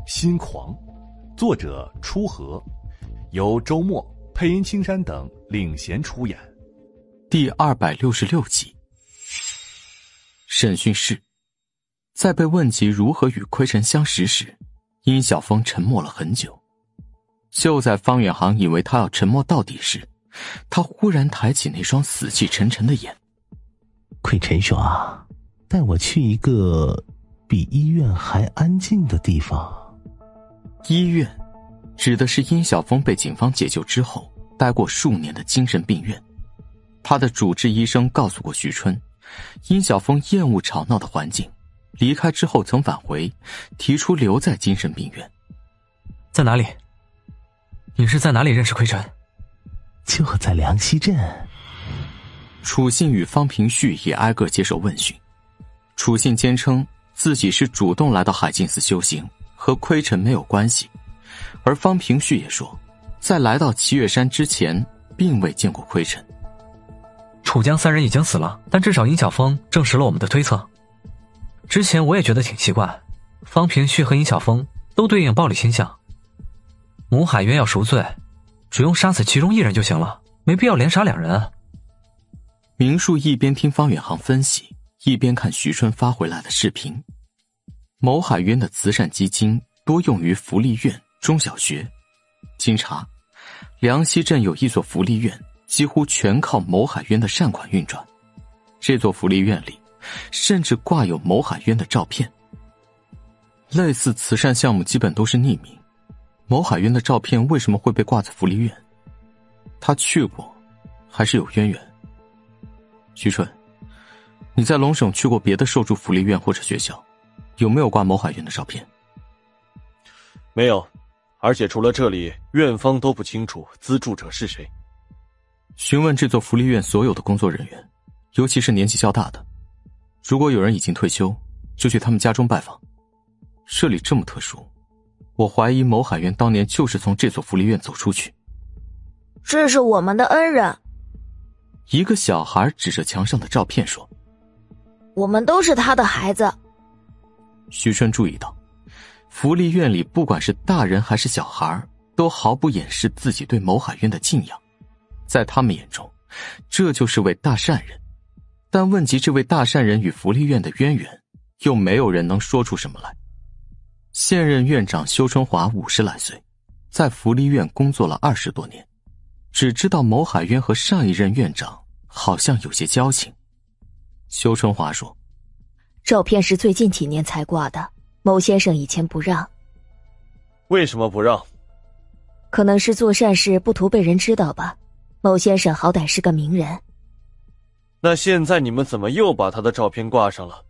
心狂》，作者初和，由周末配音青山等领衔出演。第二百六十六集，审讯室，在被问及如何与亏尘相识时，殷晓峰沉默了很久。就在方远航以为他要沉默到底时，他忽然抬起那双死气沉沉的眼。亏尘说：“啊带我去一个比医院还安静的地方。”医院，指的是殷晓峰被警方解救之后待过数年的精神病院。他的主治医生告诉过徐春，殷晓峰厌恶吵闹的环境，离开之后曾返回，提出留在精神病院。在哪里？你是在哪里认识奎晨？就在梁溪镇。楚信与方平旭也挨个接受问询。楚信坚称自己是主动来到海静寺修行，和亏臣没有关系；而方平旭也说，在来到齐月山之前，并未见过亏臣。楚江三人已经死了，但至少殷晓峰证实了我们的推测。之前我也觉得挺奇怪，方平旭和殷晓峰都对应暴力倾向。母海渊要赎罪，只用杀死其中一人就行了，没必要连杀两人。明树一边听方远航分析，一边看徐春发回来的视频。某海渊的慈善基金多用于福利院、中小学。经查，梁溪镇有一所福利院。几乎全靠某海渊的善款运转，这座福利院里甚至挂有某海渊的照片。类似慈善项目基本都是匿名，某海渊的照片为什么会被挂在福利院？他去过，还是有渊源？徐春，你在龙省去过别的受助福利院或者学校，有没有挂某海院的照片？没有，而且除了这里，院方都不清楚资助者是谁。询问这座福利院所有的工作人员，尤其是年纪较大的，如果有人已经退休，就去他们家中拜访。这里这么特殊，我怀疑某海渊当年就是从这所福利院走出去。这是我们的恩人。一个小孩指着墙上的照片说：“我们都是他的孩子。”徐春注意到，福利院里不管是大人还是小孩，都毫不掩饰自己对某海渊的敬仰。在他们眼中，这就是位大善人，但问及这位大善人与福利院的渊源，又没有人能说出什么来。现任院长修春华五十来岁，在福利院工作了二十多年，只知道某海渊和上一任院长好像有些交情。修春华说：“照片是最近几年才挂的，某先生以前不让。为什么不让？可能是做善事不图被人知道吧。”某先生好歹是个名人，那现在你们怎么又把他的照片挂上了？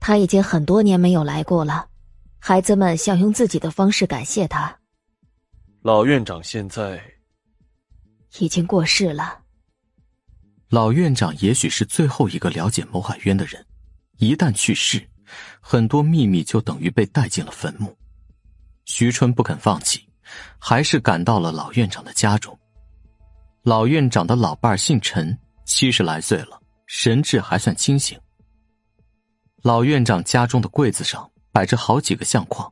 他已经很多年没有来过了，孩子们想用自己的方式感谢他。老院长现在已经过世了。老院长也许是最后一个了解某海渊的人，一旦去世，很多秘密就等于被带进了坟墓。徐春不肯放弃，还是赶到了老院长的家中。老院长的老伴姓陈，七十来岁了，神志还算清醒。老院长家中的柜子上摆着好几个相框，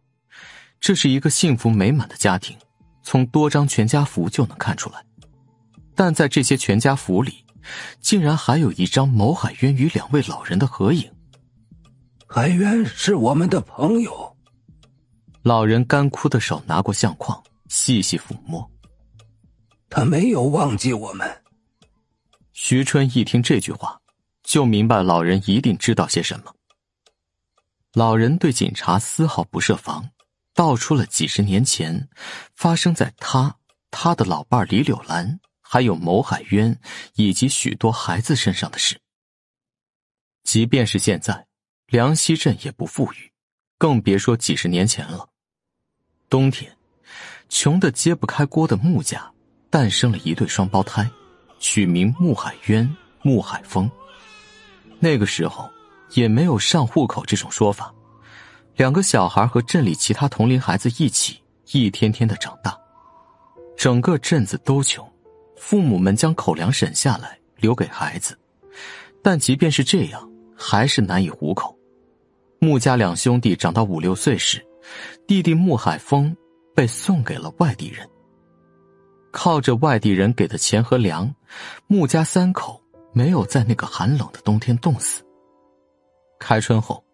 这是一个幸福美满的家庭，从多张全家福就能看出来。但在这些全家福里，竟然还有一张牟海渊与两位老人的合影。海渊是我们的朋友。老人干枯的手拿过相框，细细抚摸。他没有忘记我们。徐春一听这句话，就明白老人一定知道些什么。老人对警察丝毫不设防，道出了几十年前发生在他、他的老伴李柳兰，还有牟海渊以及许多孩子身上的事。即便是现在，梁溪镇也不富裕，更别说几十年前了。冬天，穷得揭不开锅的穆家诞生了一对双胞胎，取名穆海渊、穆海峰。那个时候。也没有上户口这种说法，两个小孩和镇里其他同龄孩子一起，一天天的长大。整个镇子都穷，父母们将口粮省下来留给孩子，但即便是这样，还是难以糊口。穆家两兄弟长到五六岁时，弟弟穆海峰被送给了外地人。靠着外地人给的钱和粮，穆家三口没有在那个寒冷的冬天冻死。开春后，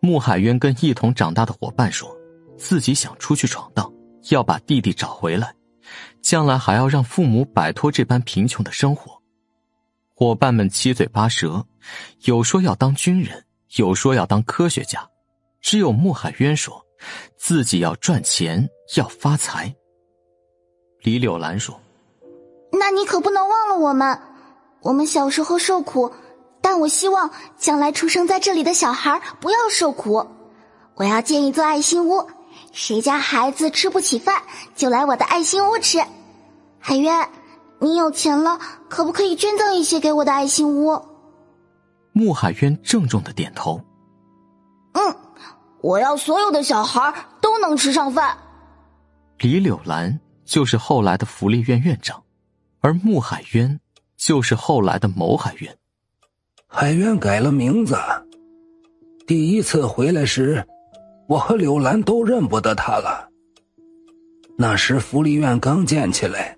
穆海渊跟一同长大的伙伴说，自己想出去闯荡，要把弟弟找回来，将来还要让父母摆脱这般贫穷的生活。伙伴们七嘴八舌，有说要当军人，有说要当科学家，只有穆海渊说，自己要赚钱，要发财。李柳兰说：“那你可不能忘了我们，我们小时候受苦。”但我希望将来出生在这里的小孩不要受苦。我要建一座爱心屋，谁家孩子吃不起饭，就来我的爱心屋吃。海渊，你有钱了，可不可以捐赠一些给我的爱心屋？穆海渊郑重的点头。嗯，我要所有的小孩都能吃上饭。李柳兰就是后来的福利院院长，而穆海渊就是后来的牟海渊。海渊改了名字。第一次回来时，我和柳兰都认不得他了。那时福利院刚建起来，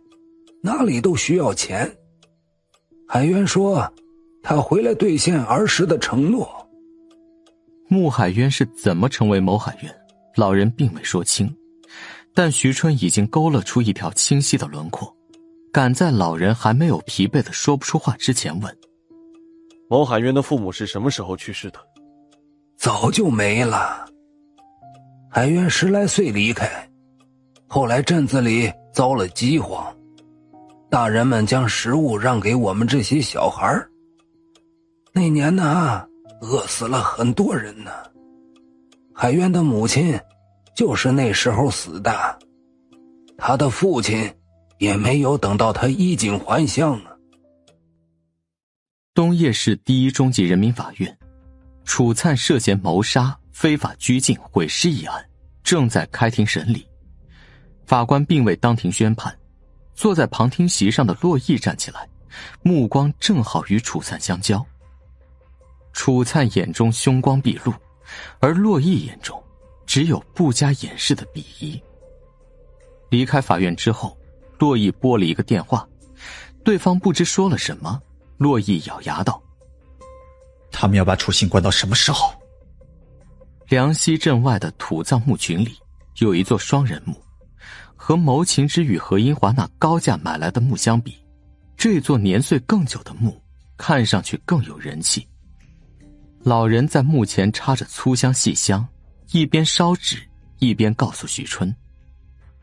哪里都需要钱。海渊说，他回来兑现儿时的承诺。穆海渊是怎么成为某海渊？老人并未说清，但徐春已经勾勒出一条清晰的轮廓，赶在老人还没有疲惫的说不出话之前问。毛海渊的父母是什么时候去世的？早就没了。海渊十来岁离开，后来镇子里遭了饥荒，大人们将食物让给我们这些小孩那年呢，饿死了很多人呢。海渊的母亲就是那时候死的，他的父亲也没有等到他衣锦还乡呢。东叶市第一中级人民法院，楚灿涉嫌谋杀、非法拘禁、毁尸一案正在开庭审理。法官并未当庭宣判，坐在旁听席上的洛毅站起来，目光正好与楚灿相交。楚灿眼中凶光毕露，而洛毅眼中只有不加掩饰的鄙夷。离开法院之后，洛毅拨了一个电话，对方不知说了什么。洛毅咬牙道：“他们要把楚信关到什么时候？”梁溪镇外的土葬墓群里有一座双人墓，和谋情之与何英华那高价买来的墓相比，这座年岁更久的墓看上去更有人气。老人在墓前插着粗香细香，一边烧纸一边告诉许春：“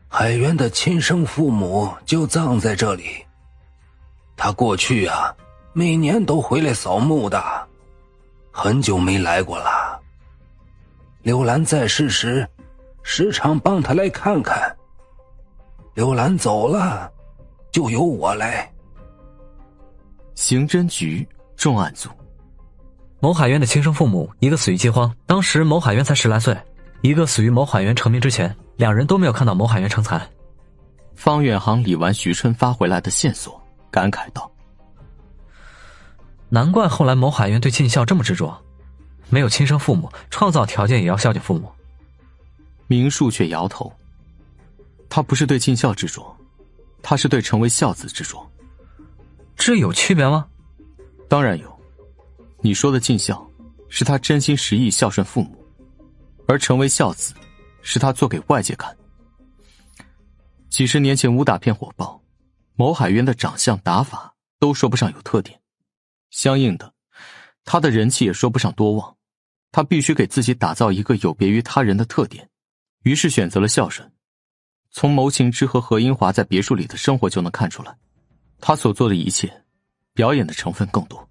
海渊的亲生父母就葬在这里，他过去啊。”每年都回来扫墓的，很久没来过了。刘兰在世时，时常帮他来看看。刘兰走了，就由我来。刑侦局重案组，牟海渊的亲生父母，一个死于饥荒，当时牟海渊才十来岁；一个死于牟海渊成名之前，两人都没有看到牟海渊成才。方远航理完徐春发回来的线索，感慨道。难怪后来某海渊对尽孝这么执着，没有亲生父母，创造条件也要孝敬父母。明树却摇头。他不是对尽孝执着，他是对成为孝子执着。这有区别吗？当然有。你说的尽孝，是他真心实意孝顺父母；而成为孝子，是他做给外界看。几十年前武打片火爆，某海渊的长相、打法都说不上有特点，相应的，他的人气也说不上多旺。他必须给自己打造一个有别于他人的特点，于是选择了孝顺。从牟晴之和何英华在别墅里的生活就能看出来，他所做的一切，表演的成分更多。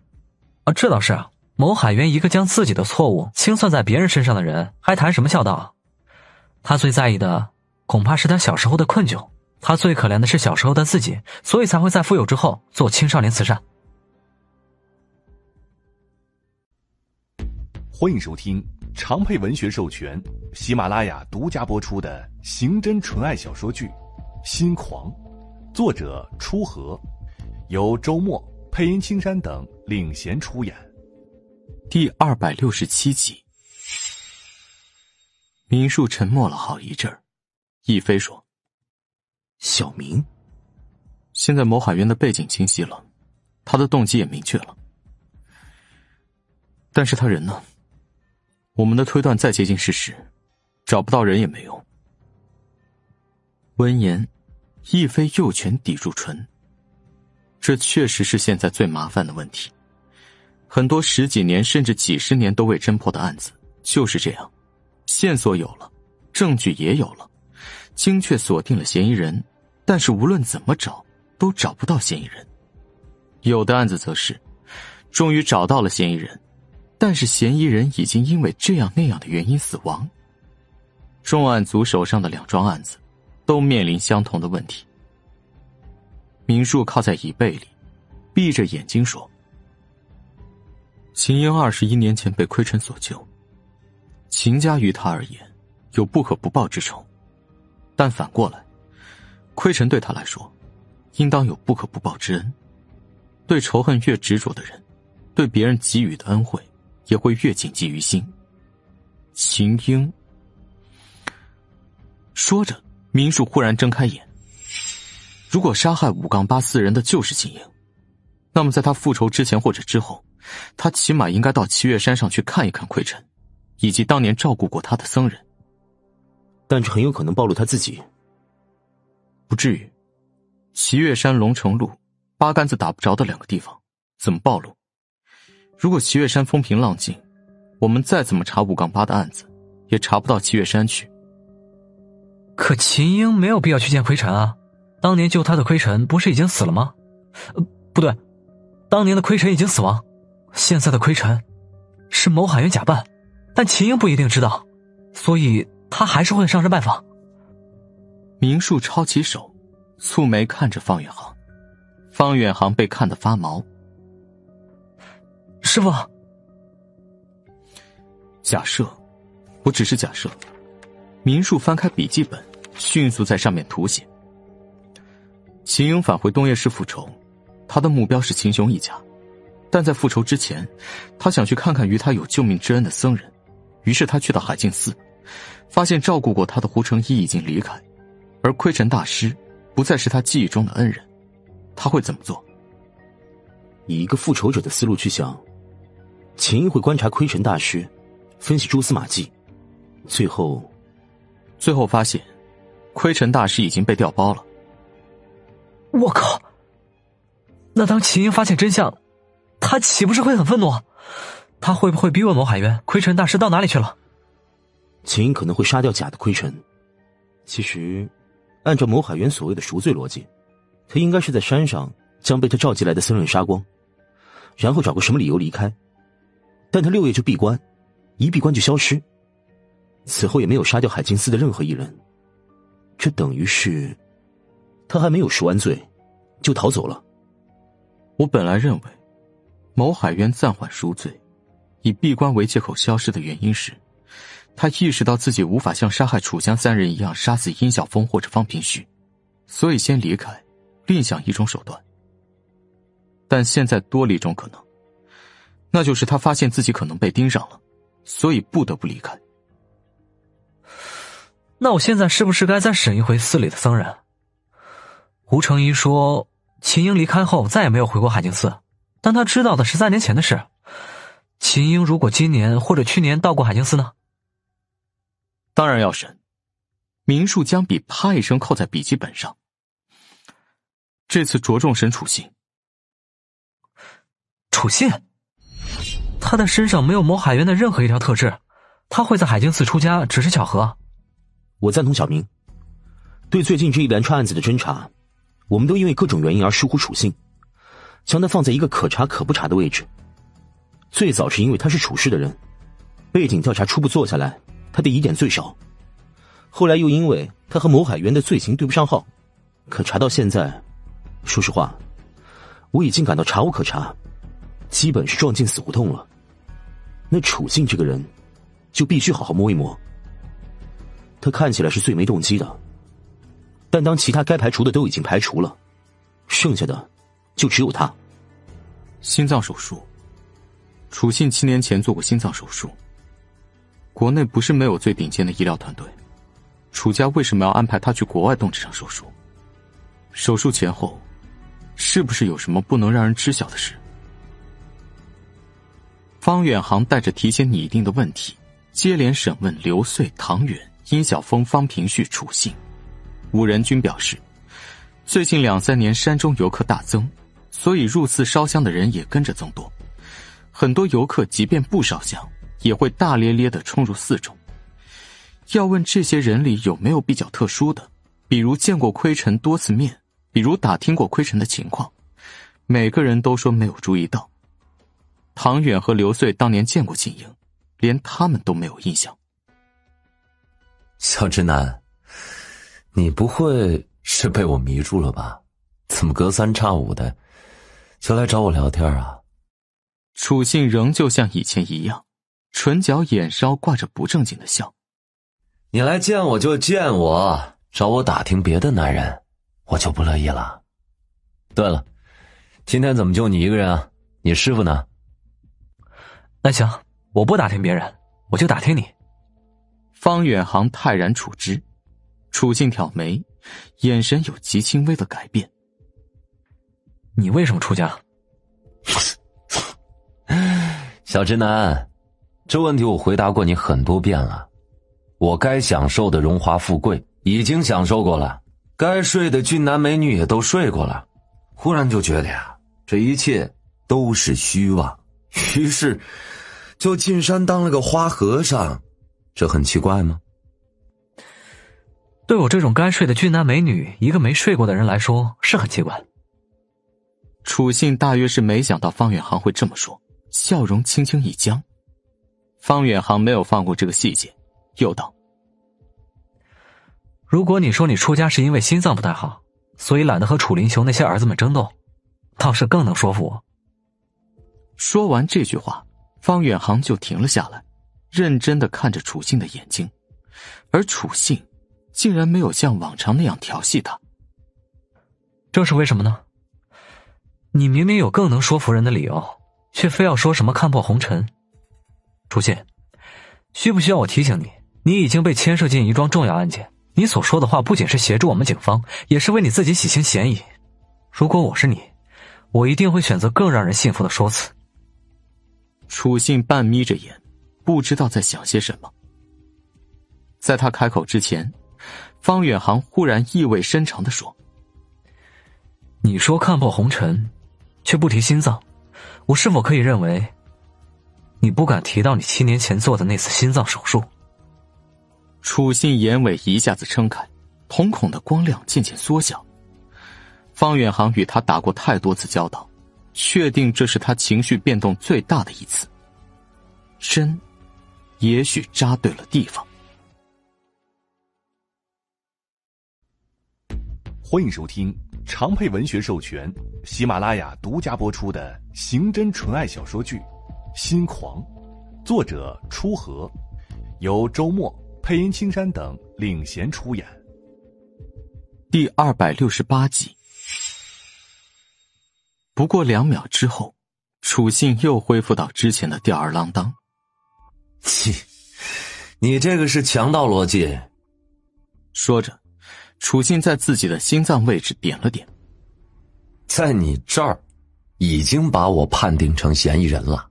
啊，这倒是。啊牟海渊一个将自己的错误清算在别人身上的人，还谈什么孝道？他最在意的恐怕是他小时候的困窘，他最可怜的是小时候的自己，所以才会在富有之后做青少年慈善。欢迎收听长配文学授权、喜马拉雅独家播出的刑侦纯爱小说剧《心狂》，作者初和，由周末配音青山等领衔出演。第二百六十七集。明树沉默了好一阵儿，亦飞说：“小明，现在某海渊的背景清晰了，他的动机也明确了，但是他人呢？”我们的推断再接近事实，找不到人也没用。闻言，亦飞右拳抵住唇。这确实是现在最麻烦的问题。很多十几年甚至几十年都未侦破的案子就是这样，线索有了，证据也有了，精确锁定了嫌疑人，但是无论怎么找都找不到嫌疑人。有的案子则是，终于找到了嫌疑人。但是嫌疑人已经因为这样那样的原因死亡。重案组手上的两桩案子，都面临相同的问题。明树靠在椅背里，闭着眼睛说：“秦英二十一年前被亏尘所救，秦家于他而言有不可不报之仇，但反过来，亏尘对他来说，应当有不可不报之恩。对仇恨越执着的人，对别人给予的恩惠。”也会越谨记于心。秦英说着，明树忽然睁开眼。如果杀害武杠八四人的就是秦英，那么在他复仇之前或者之后，他起码应该到七月山上去看一看奎尘，以及当年照顾过他的僧人。但这很有可能暴露他自己。不至于，七月山、龙城路，八竿子打不着的两个地方，怎么暴露？如果齐月山风平浪静，我们再怎么查五杠八的案子，也查不到齐月山去。可秦英没有必要去见奎尘啊，当年救他的奎尘不是已经死了吗？呃，不对，当年的奎尘已经死亡，现在的奎尘是某海员假扮，但秦英不一定知道，所以他还是会上山拜访。明树抄起手，蹙眉看着方远航，方远航被看得发毛。师傅，假设，我只是假设。明树翻开笔记本，迅速在上面涂写。秦英返回东岳市复仇，他的目标是秦雄一家，但在复仇之前，他想去看看与他有救命之恩的僧人，于是他去到海静寺，发现照顾过他的胡成一已经离开，而亏尘大师不再是他记忆中的恩人，他会怎么做？以一个复仇者的思路去想。秦英会观察窥尘大师，分析蛛丝马迹，最后，最后发现，亏尘大师已经被调包了。我靠！那当秦英发现真相，他岂不是会很愤怒？他会不会逼问某海渊，亏尘大师到哪里去了？秦英可能会杀掉假的亏尘。其实，按照某海渊所谓的赎罪逻辑，他应该是在山上将被他召集来的僧人杀光，然后找个什么理由离开。但他六月就闭关，一闭关就消失。此后也没有杀掉海静寺的任何一人，这等于是他还没有赎完罪就逃走了。我本来认为，某海渊暂缓赎罪，以闭关为借口消失的原因是，他意识到自己无法像杀害楚江三人一样杀死殷晓峰或者方平旭，所以先离开，另想一种手段。但现在多了一种可能。那就是他发现自己可能被盯上了，所以不得不离开。那我现在是不是该再审一回寺里的僧人？吴成一说，秦英离开后再也没有回过海静寺，但他知道的是三年前的事。秦英如果今年或者去年到过海静寺呢？当然要审。明树将笔啪一声扣在笔记本上。这次着重审楚信。楚信，他的身上没有某海渊的任何一条特质，他会在海静寺出家只是巧合。我赞同小明。对最近这一连串案子的侦查，我们都因为各种原因而疏忽楚信，将他放在一个可查可不查的位置。最早是因为他是处事的人，背景调查初步做下来，他的疑点最少。后来又因为他和某海渊的罪行对不上号，可查到现在，说实话，我已经感到查无可查，基本是撞进死胡同了。那楚信这个人，就必须好好摸一摸。他看起来是最没动机的，但当其他该排除的都已经排除了，剩下的就只有他。心脏手术，楚信七年前做过心脏手术。国内不是没有最顶尖的医疗团队。楚家为什么要安排他去国外动这场手术？手术前后，是不是有什么不能让人知晓的事？方远航带着提前拟定的问题，接连审问刘穗、唐远、殷晓峰、方平旭、楚信，五人均表示，最近两三年山中游客大增，所以入寺烧香的人也跟着增多。很多游客即便不烧香，也会大咧咧的冲入寺中。要问这些人里有没有比较特殊的，比如见过亏尘多次面，比如打听过亏尘的情况，每个人都说没有注意到。唐远和刘穗当年见过金英，连他们都没有印象。小直男，你不会是被我迷住了吧？怎么隔三差五的就来找我聊天啊？楚信仍旧像以前一样，唇角眼梢挂着不正经的笑。你来见我就见我，找我打听别的男人，我就不乐意了。对了，今天怎么就你一个人啊？你师傅呢？那行，我不打听别人，我就打听你。方远航泰然处之，楚信挑眉，眼神有极轻微的改变。你为什么出家？小直男，这问题我回答过你很多遍了。我该享受的荣华富贵已经享受过了，该睡的俊男美女也都睡过了，忽然就觉得呀，这一切都是虚妄，于是就进山当了个花和尚，这很奇怪吗？对我这种该睡的俊男美女，一个没睡过的人来说是很奇怪。楚信大约是没想到方远航会这么说，笑容轻轻一僵。方远航没有放过这个细节。又道：“如果你说你出家是因为心脏不太好，所以懒得和楚林雄那些儿子们争斗，倒是更能说服我。”说完这句话，方远航就停了下来，认真的看着楚信的眼睛，而楚信竟然没有像往常那样调戏他。这是为什么呢？你明明有更能说服人的理由，却非要说什么看破红尘。楚信，需不需要我提醒你？你已经被牵涉进一桩重要案件，你所说的话不仅是协助我们警方，也是为你自己洗清嫌疑。如果我是你，我一定会选择更让人信服的说辞。楚信半眯着眼，不知道在想些什么。在他开口之前，方远航忽然意味深长的说：“你说看破红尘，却不提心脏，我是否可以认为，你不敢提到你七年前做的那次心脏手术？”楚信眼尾一下子撑开，瞳孔的光亮渐渐缩小。方远航与他打过太多次交道，确定这是他情绪变动最大的一次。针，也许扎对了地方。欢迎收听长配文学授权、喜马拉雅独家播出的刑侦纯爱小说剧《心狂》，作者初和，由周末。配音：青山等领衔出演。第二百六十八集。不过两秒之后，楚信又恢复到之前的吊儿郎当。切，你这个是强盗逻辑。说着，楚信在自己的心脏位置点了点。在你这儿，已经把我判定成嫌疑人了。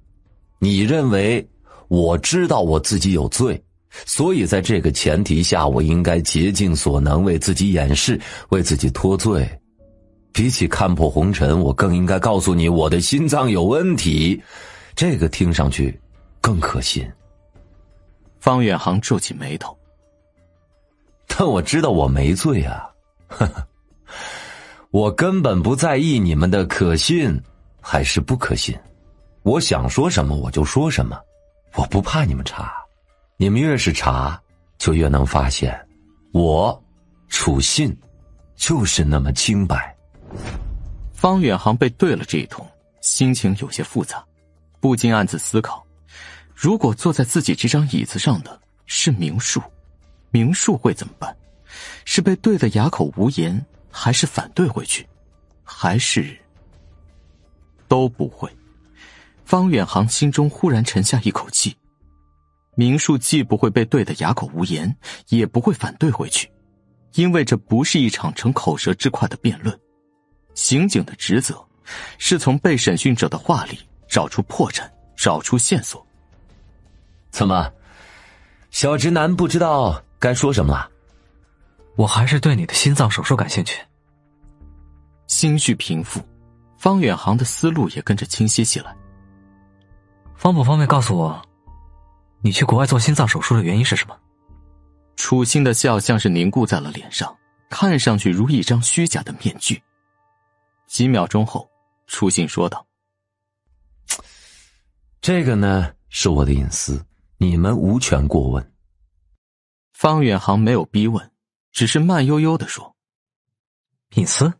你认为我知道我自己有罪，所以在这个前提下，我应该竭尽所能为自己掩饰，为自己脱罪。比起看破红尘，我更应该告诉你我的心脏有问题，这个听上去更可信。方远航皱起眉头，但我知道我没罪啊，呵 呵我根本不在意你们的可信还是不可信，我想说什么我就说什么，我不怕你们查，你们越是查，就越能发现，我楚信就是那么清白。方远航被对了这一通，心情有些复杂，不禁暗自思考：如果坐在自己这张椅子上的是明树，明树会怎么办？是被对的哑口无言，还是反对回去，还是都不会？方远航心中忽然沉下一口气：明树既不会被对的哑口无言，也不会反对回去，因为这不是一场成口舌之快的辩论。刑警的职责，是从被审讯者的话里找出破绽，找出线索。怎么，小直男不知道该说什么了？我还是对你的心脏手术感兴趣。心绪平复，方远航的思路也跟着清晰起来。方不方便告诉我，你去国外做心脏手术的原因是什么？楚心的笑像是凝固在了脸上，看上去如一张虚假的面具。几秒钟后，楚信说道：“这个呢是我的隐私，你们无权过问。”方远航没有逼问，只是慢悠悠的说：“隐私。”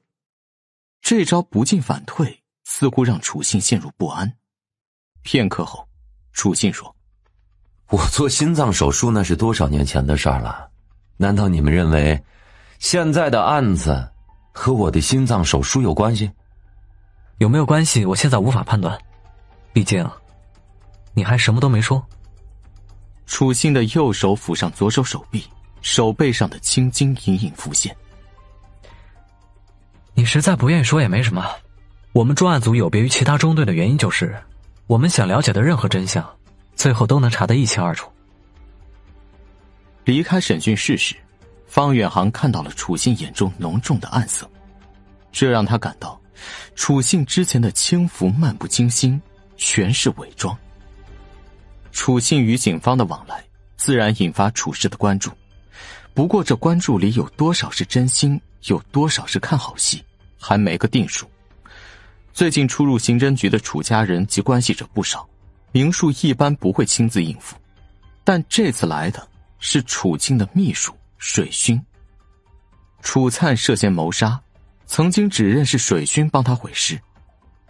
这招不进反退，似乎让楚信陷入不安。片刻后，楚信说：“我做心脏手术那是多少年前的事儿了？难道你们认为现在的案子？”和我的心脏手术有关系？有没有关系？我现在无法判断，毕竟你还什么都没说。楚信的右手抚上左手手臂，手背上的青筋隐隐浮现。你实在不愿意说也没什么。我们专案组有别于其他中队的原因就是，我们想了解的任何真相，最后都能查得一清二楚。离开审讯室时。方远航看到了楚信眼中浓重的暗色，这让他感到，楚信之前的轻浮漫不经心全是伪装。楚信与警方的往来自然引发楚氏的关注，不过这关注里有多少是真心，有多少是看好戏，还没个定数。最近出入刑侦局的楚家人及关系者不少，明树一般不会亲自应付，但这次来的是楚静的秘书。水勋，楚灿涉嫌谋杀，曾经指认是水勋帮他毁尸，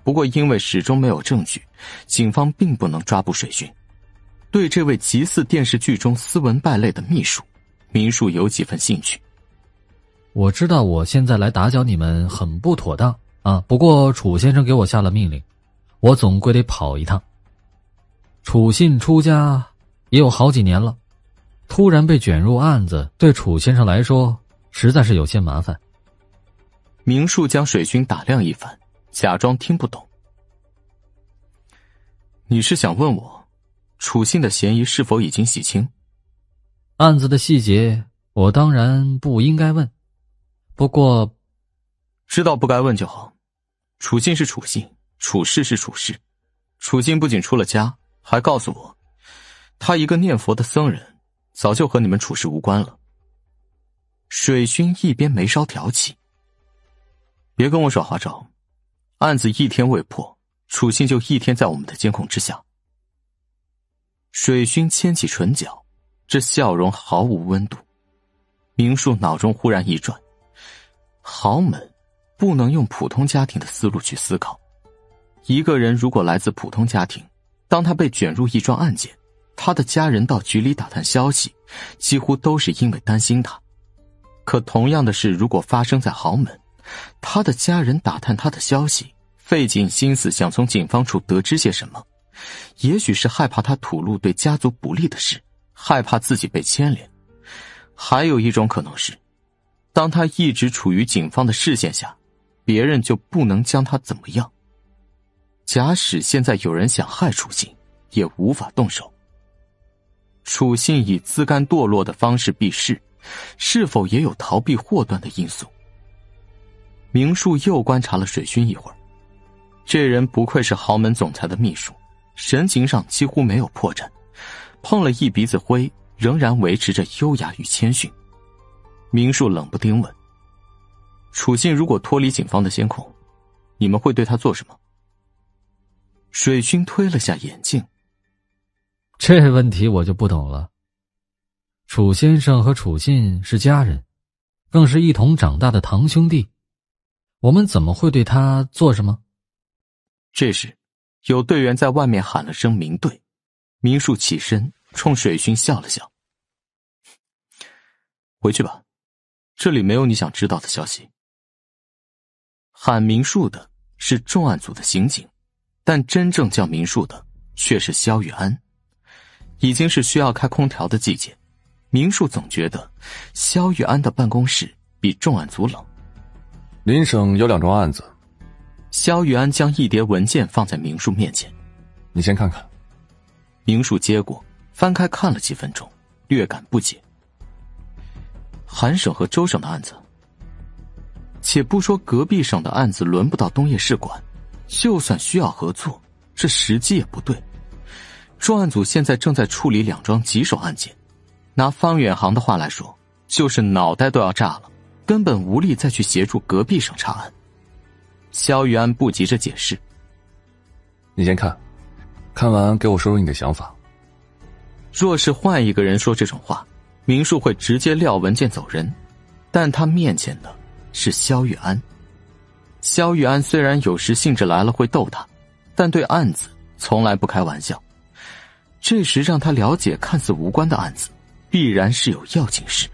不过因为始终没有证据，警方并不能抓捕水勋。对这位极似电视剧中斯文败类的秘书，明树有几分兴趣。我知道我现在来打搅你们很不妥当啊，不过楚先生给我下了命令，我总归得跑一趟。楚信出家也有好几年了。突然被卷入案子，对楚先生来说实在是有些麻烦。明树将水军打量一番，假装听不懂。你是想问我，楚信的嫌疑是否已经洗清？案子的细节我当然不应该问，不过知道不该问就好。楚信是楚信，楚氏是楚氏。楚信不仅出了家，还告诉我，他一个念佛的僧人。早就和你们处事无关了。水勋一边眉梢挑起，别跟我耍花招，案子一天未破，楚信就一天在我们的监控之下。水勋牵起唇角，这笑容毫无温度。明树脑中忽然一转，豪门不能用普通家庭的思路去思考。一个人如果来自普通家庭，当他被卷入一桩案件。他的家人到局里打探消息，几乎都是因为担心他。可同样的事，如果发生在豪门，他的家人打探他的消息，费尽心思想从警方处得知些什么，也许是害怕他吐露对家族不利的事，害怕自己被牵连；还有一种可能是，当他一直处于警方的视线下，别人就不能将他怎么样。假使现在有人想害楚心，也无法动手。楚信以自甘堕落的方式避世，是否也有逃避祸端的因素？明树又观察了水勋一会儿，这人不愧是豪门总裁的秘书，神情上几乎没有破绽，碰了一鼻子灰，仍然维持着优雅与谦逊。明树冷不丁问：“楚信如果脱离警方的监控，你们会对他做什么？”水勋推了下眼镜。这问题我就不懂了。楚先生和楚信是家人，更是一同长大的堂兄弟，我们怎么会对他做什么？这时，有队员在外面喊了声“明队”，明树起身冲水勋笑了笑：“回去吧，这里没有你想知道的消息。”喊明树的是重案组的刑警，但真正叫明树的却是肖雨安。已经是需要开空调的季节，明树总觉得肖玉安的办公室比重案组冷。林省有两桩案子。肖玉安将一叠文件放在明树面前，你先看看。明树接过，翻开看了几分钟，略感不解。韩省和周省的案子，且不说隔壁省的案子轮不到东叶市管，就算需要合作，这时机也不对。重案组现在正在处理两桩棘手案件，拿方远航的话来说，就是脑袋都要炸了，根本无力再去协助隔壁省查案。肖玉安不急着解释：“你先看，看完给我说说你的想法。”若是换一个人说这种话，明树会直接撂文件走人，但他面前的是肖玉安。肖玉安虽然有时兴致来了会逗他，但对案子从来不开玩笑。这时让他了解看似无关的案子，必然是有要紧事。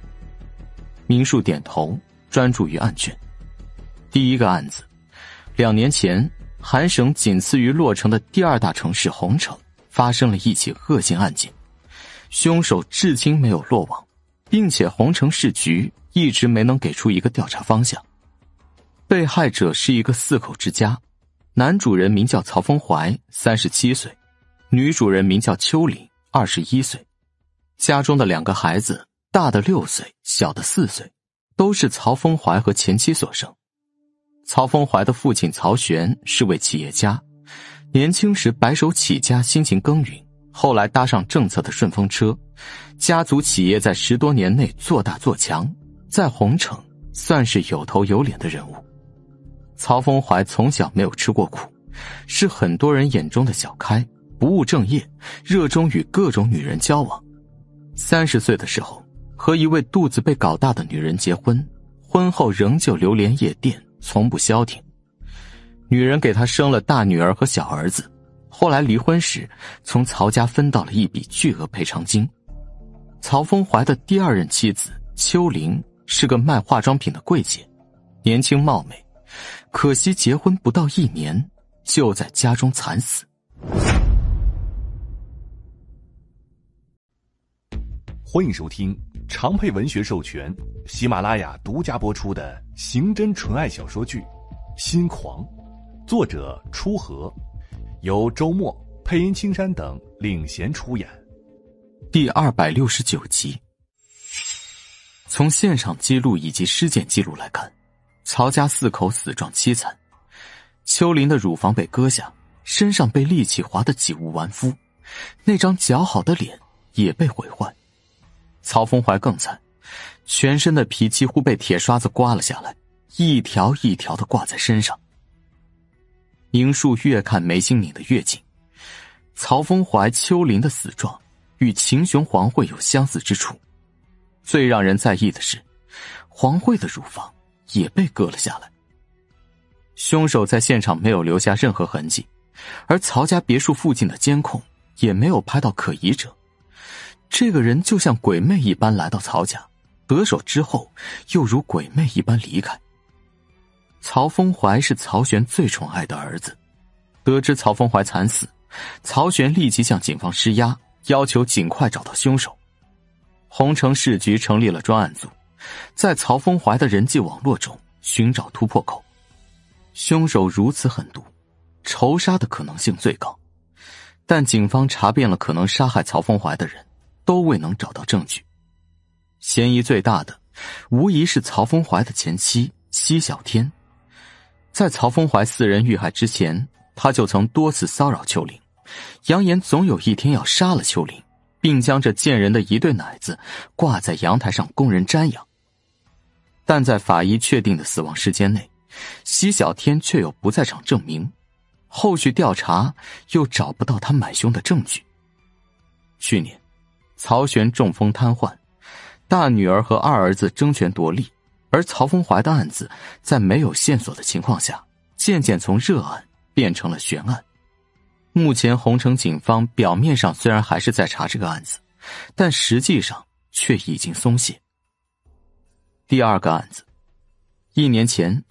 明树点头，专注于案卷。第一个案子，两年前，韩省仅次于洛城的第二大城市洪城发生了一起恶性案件，凶手至今没有落网，并且洪城市局一直没能给出一个调查方向。被害者是一个四口之家，男主人名叫曹峰怀，三十七岁。女主人名叫秋玲，二十一岁，家中的两个孩子，大的六岁，小的四岁，都是曹峰怀和前妻所生。曹峰怀的父亲曹玄是位企业家，年轻时白手起家，辛勤耕耘，后来搭上政策的顺风车，家族企业在十多年内做大做强，在洪城算是有头有脸的人物。曹峰怀从小没有吃过苦，是很多人眼中的小开。不务正业，热衷与各种女人交往。三十岁的时候，和一位肚子被搞大的女人结婚，婚后仍旧流连夜店，从不消停。女人给他生了大女儿和小儿子，后来离婚时，从曹家分到了一笔巨额赔偿金。曹峰怀的第二任妻子秋玲是个卖化妆品的柜姐，年轻貌美，可惜结婚不到一年，就在家中惨死。欢迎收听长配文学授权、喜马拉雅独家播出的刑侦纯爱小说剧《心狂》，作者初和，由周末配音青山等领衔出演。第二百六十九集。从现场记录以及尸检记录来看，曹家四口死状凄惨。秋林的乳房被割下，身上被利器划得体无完肤，那张姣好的脸也被毁坏。曹峰怀更惨，全身的皮几乎被铁刷子刮了下来，一条一条的挂在身上。宁树越看眉心拧得越紧，曹峰怀、秋林的死状与秦雄、黄慧有相似之处。最让人在意的是，黄慧的乳房也被割了下来。凶手在现场没有留下任何痕迹，而曹家别墅附近的监控也没有拍到可疑者。这个人就像鬼魅一般来到曹家，得手之后又如鬼魅一般离开。曹峰怀是曹玄最宠爱的儿子，得知曹峰怀惨死，曹玄立即向警方施压，要求尽快找到凶手。洪城市局成立了专案组，在曹风怀的人际网络中寻找突破口。凶手如此狠毒，仇杀的可能性最高，但警方查遍了可能杀害曹风怀的人，都未能找到证据。嫌疑最大的，无疑是曹风怀的前妻奚小天。在曹风怀四人遇害之前，他就曾多次骚扰秋玲，扬言总有一天要杀了秋玲，并将这贱人的一对奶子挂在阳台上供人瞻仰。但在法医确定的死亡时间内，奚小天却有不在场证明，后续调查又找不到他买凶的证据。去年，曹玄中风瘫痪。大女儿和二儿子争权夺利，而曹风怀的案子在没有线索的情况下，渐渐从热案变成了悬案。目前，洪城警方表面上虽然还是在查这个案子，但实际上却已经松懈。第二个案子，一年前，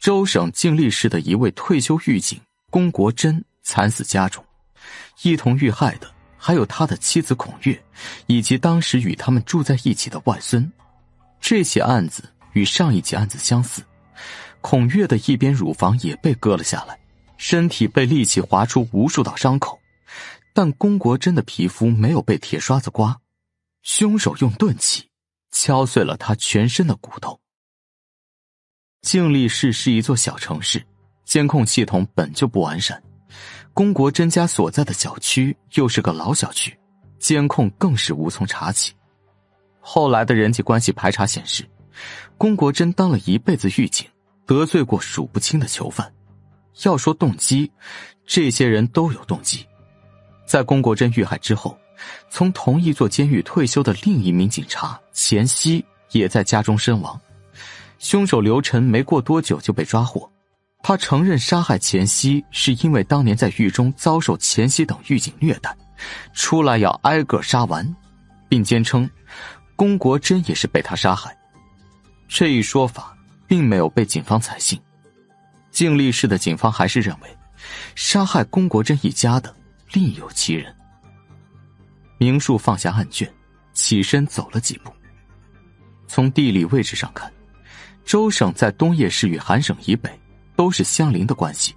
周省静力市的一位退休狱警龚国珍惨死家中，一同遇害的。还有他的妻子孔月，以及当时与他们住在一起的外孙。这起案子与上一起案子相似，孔月的一边乳房也被割了下来，身体被利器划出无数道伤口，但龚国珍的皮肤没有被铁刷子刮，凶手用钝器敲碎了他全身的骨头。静力市是一座小城市，监控系统本就不完善。龚国珍家所在的小区又是个老小区，监控更是无从查起。后来的人际关系排查显示，龚国珍当了一辈子狱警，得罪过数不清的囚犯。要说动机，这些人都有动机。在龚国珍遇害之后，从同一座监狱退休的另一名警察钱曦也在家中身亡。凶手刘晨没过多久就被抓获。他承认杀害钱曦是因为当年在狱中遭受钱曦等狱警虐待，出来要挨个杀完，并坚称龚国珍也是被他杀害。这一说法并没有被警方采信。静力市的警方还是认为，杀害龚国珍一家的另有其人。明树放下案卷，起身走了几步。从地理位置上看，周省在东叶市与韩省以北。都是相邻的关系。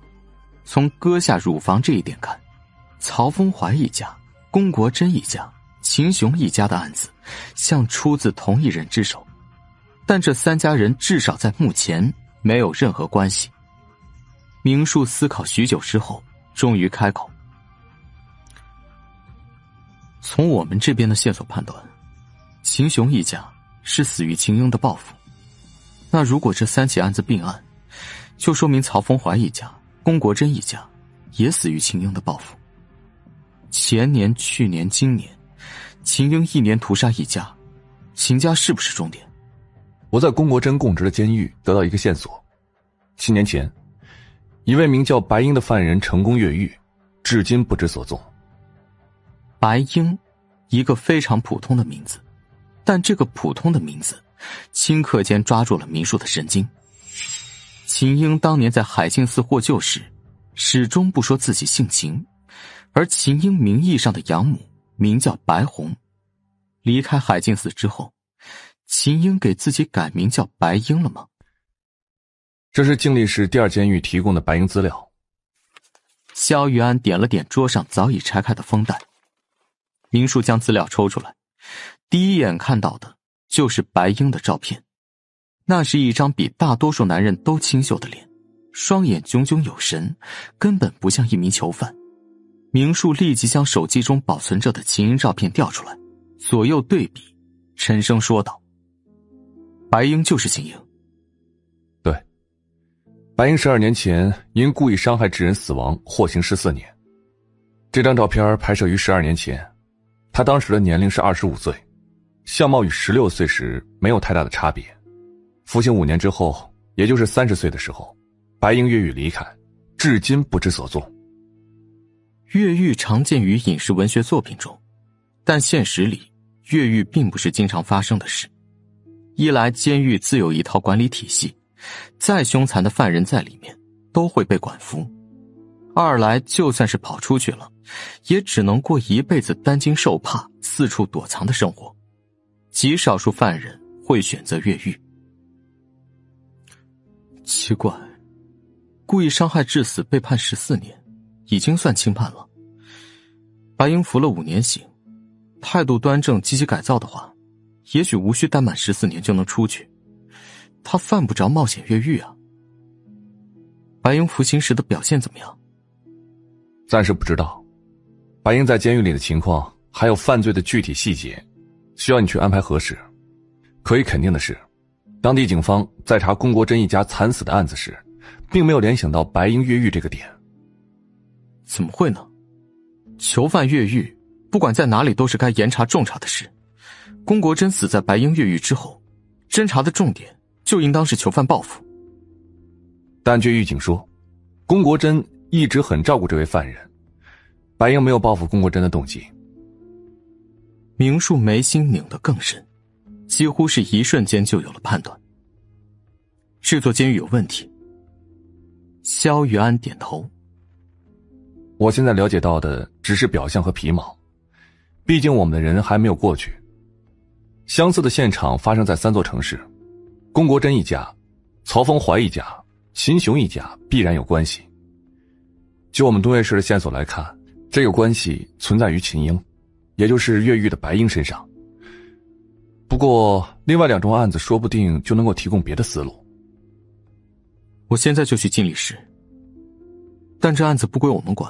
从割下乳房这一点看，曹风怀一家、龚国珍一家、秦雄一家的案子像出自同一人之手，但这三家人至少在目前没有任何关系。明树思考许久之后，终于开口：“从我们这边的线索判断，秦雄一家是死于秦英的报复。那如果这三起案子并案？”就说明曹风怀一家、龚国珍一家也死于秦英的报复。前年、去年、今年，秦英一年屠杀一家，秦家是不是重点？我在龚国珍供职的监狱得到一个线索：七年前，一位名叫白英的犯人成功越狱，至今不知所踪。白英，一个非常普通的名字，但这个普通的名字，顷刻间抓住了民叔的神经。秦英当年在海静寺获救时，始终不说自己姓秦，而秦英名义上的养母名叫白红。离开海静寺之后，秦英给自己改名叫白英了吗？这是静力市第二监狱提供的白英资料。肖玉安点了点桌上早已拆开的封袋，明叔将资料抽出来，第一眼看到的就是白英的照片。那是一张比大多数男人都清秀的脸，双眼炯炯有神，根本不像一名囚犯。明树立即将手机中保存着的秦英照片调出来，左右对比，沉声说道：“白英就是秦英。”对，白英十二年前因故意伤害致人死亡，获刑十四年。这张照片拍摄于十二年前，他当时的年龄是二十五岁，相貌与十六岁时没有太大的差别。服刑五年之后，也就是三十岁的时候，白英越狱离开，至今不知所踪。越狱常见于影视文学作品中，但现实里越狱并不是经常发生的事。一来，监狱自有一套管理体系，再凶残的犯人在里面都会被管服；二来，就算是跑出去了，也只能过一辈子担惊受怕、四处躲藏的生活，极少数犯人。会选择越狱。奇怪，故意伤害致死被判十四年，已经算轻判了。白英服了五年刑，态度端正、积极改造的话，也许无需待满十四年就能出去。他犯不着冒险越狱啊。白英服刑时的表现怎么样？暂时不知道。白英在监狱里的情况，还有犯罪的具体细节，需要你去安排核实。可以肯定的是，当地警方在查龚国珍一家惨死的案子时，并没有联想到白英越狱这个点。怎么会呢？囚犯越狱，不管在哪里都是该严查重查的事。龚国珍死在白英越狱之后，侦查的重点就应当是囚犯报复。但据狱警说，龚国珍一直很照顾这位犯人，白英没有报复龚国珍的动机。明树眉心拧得更深，几乎是一瞬间就有了判断。这座监狱有问题。萧玉安点头。我现在了解到的只是表象和皮毛，毕竟我们的人还没有过去。相似的现场发生在三座城市，龚国珍一家、曹峰怀一家、秦雄一家必然有关系。就我们东岳市的线索来看，这个关系存在于秦英，也就是越狱的白英身上。不过，另外两桩案子说不定就能够提供别的思路。我现在就去尽力室，但这案子不归我们管。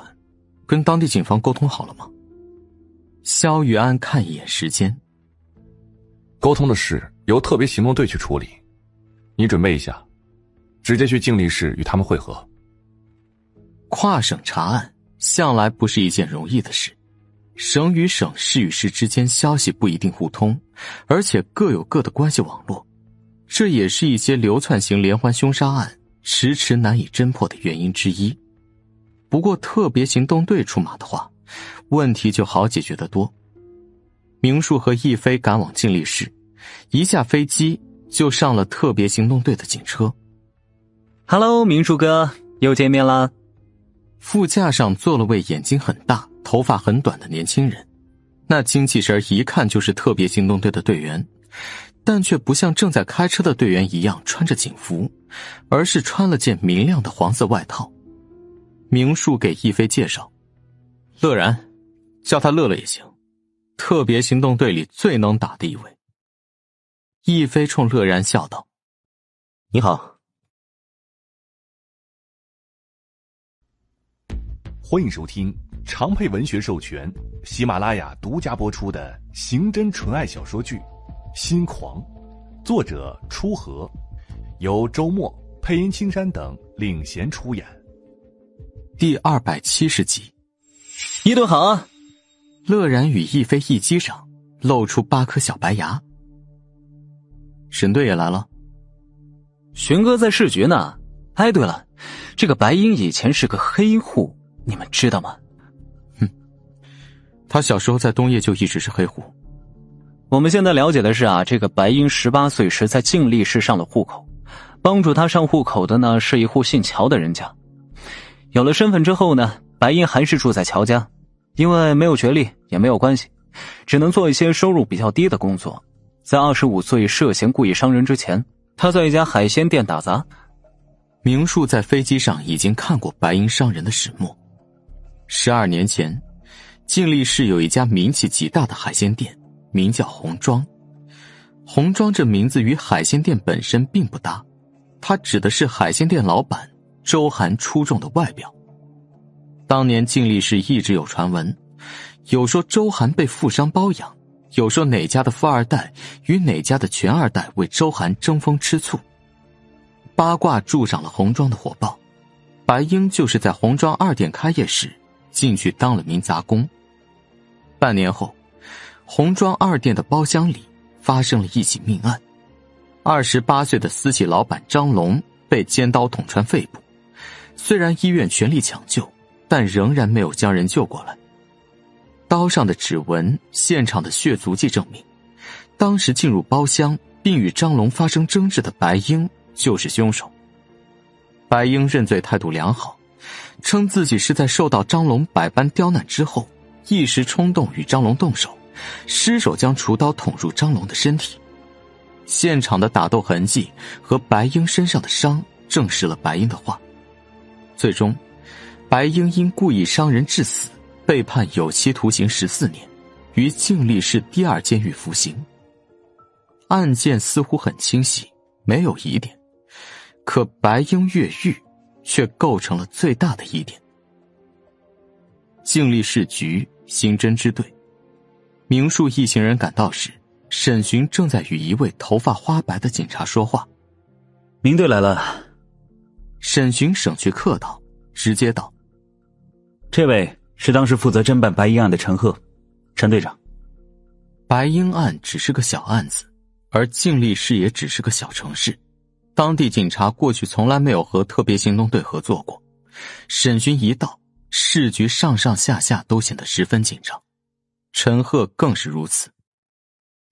跟当地警方沟通好了吗？肖玉安看一眼时间，沟通的事由特别行动队去处理，你准备一下，直接去静力室与他们会合。跨省查案向来不是一件容易的事，省与省、市与市之间消息不一定互通，而且各有各的关系网络，这也是一些流窜型连环凶杀案迟迟难以侦破的原因之一。不过，特别行动队出马的话，问题就好解决得多。明树和逸飞赶往静力市，一下飞机就上了特别行动队的警车。Hello，明树哥，又见面了。副驾上坐了位眼睛很大、头发很短的年轻人，那精气神一看就是特别行动队的队员，但却不像正在开车的队员一样穿着警服，而是穿了件明亮的黄色外套。明树给易飞介绍：“乐然，叫他乐乐也行，特别行动队里最能打的一位。”易飞冲乐然笑道：“你好。”欢迎收听长配文学授权、喜马拉雅独家播出的刑侦纯爱小说剧《心狂》，作者初和，由周末、配音青山等领衔出演。第二百七十集，一顿好啊！乐然与一飞一击上，露出八颗小白牙。沈队也来了，玄哥在市局呢。哎，对了，这个白英以前是个黑户，你们知道吗？哼，他小时候在东叶就一直是黑户。我们现在了解的是啊，这个白英十八岁时在静力市上了户口，帮助他上户口的呢是一户姓乔的人家。有了身份之后呢，白英还是住在乔家，因为没有学历也没有关系，只能做一些收入比较低的工作。在二十五岁涉嫌故意伤人之前，他在一家海鲜店打杂。明树在飞机上已经看过白英伤人的始末。十二年前，静力市有一家名气极大的海鲜店，名叫红庄。红庄这名字与海鲜店本身并不搭，它指的是海鲜店老板。周涵出众的外表。当年静力市一直有传闻，有说周涵被富商包养，有说哪家的富二代与哪家的权二代为周涵争风吃醋。八卦助长了红庄的火爆。白英就是在红庄二店开业时进去当了名杂工。半年后，红庄二店的包厢里发生了一起命案，二十八岁的私企老板张龙被尖刀捅穿肺部。虽然医院全力抢救，但仍然没有将人救过来。刀上的指纹、现场的血足迹证明，当时进入包厢并与张龙发生争执的白英就是凶手。白英认罪态度良好，称自己是在受到张龙百般刁难之后，一时冲动与张龙动手，失手将厨刀捅入张龙的身体。现场的打斗痕迹和白英身上的伤证实了白英的话。最终，白英因故意伤人致死，被判有期徒刑十四年，于静力市第二监狱服刑。案件似乎很清晰，没有疑点，可白英越狱却构成了最大的疑点。静力市局刑侦支队，明树一行人赶到时，沈寻正在与一位头发花白的警察说话。明队来了。沈寻省去客套，直接道：“这位是当时负责侦办白鹰案的陈赫，陈队长。白鹰案只是个小案子，而静力市也只是个小城市，当地警察过去从来没有和特别行动队合作过。沈寻一到。”市局上上下下都显得十分紧张，陈赫更是如此。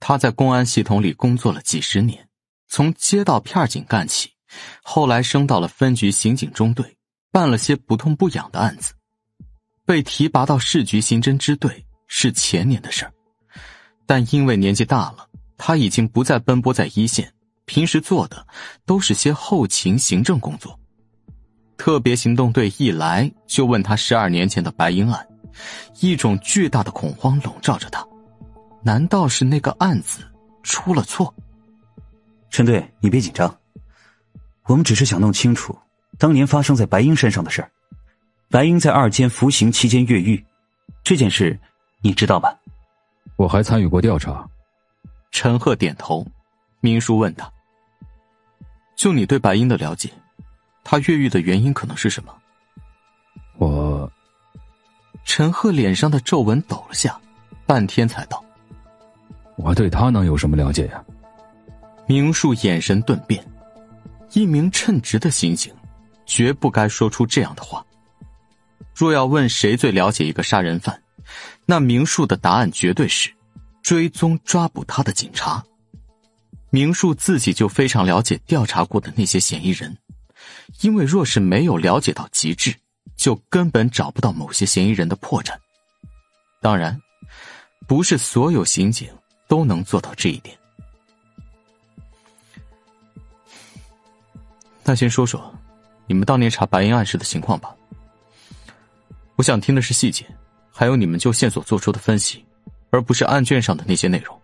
他在公安系统里工作了几十年，从街道片警干起，后来升到了分局刑警中队，办了些不痛不痒的案子。被提拔到市局刑侦支队是前年的事儿，但因为年纪大了，他已经不再奔波在一线，平时做的都是些后勤行政工作。特别行动队一来就问他十二年前的白鹰案，一种巨大的恐慌笼罩着他。难道是那个案子出了错？陈队，你别紧张，我们只是想弄清楚当年发生在白英身上的事儿。白英在二监服刑期间越狱，这件事你知道吧？我还参与过调查。陈赫点头。明叔问他：“就你对白英的了解？”他越狱的原因可能是什么？我，陈赫脸上的皱纹抖了下，半天才道：“我对他能有什么了解呀？”明树眼神顿变，一名称职的刑警，绝不该说出这样的话。若要问谁最了解一个杀人犯，那明树的答案绝对是追踪抓捕他的警察。明树自己就非常了解调查过的那些嫌疑人。因为若是没有了解到极致，就根本找不到某些嫌疑人的破绽。当然，不是所有刑警都能做到这一点。那先说说你们当年查白银案时的情况吧。我想听的是细节，还有你们就线索做出的分析，而不是案卷上的那些内容。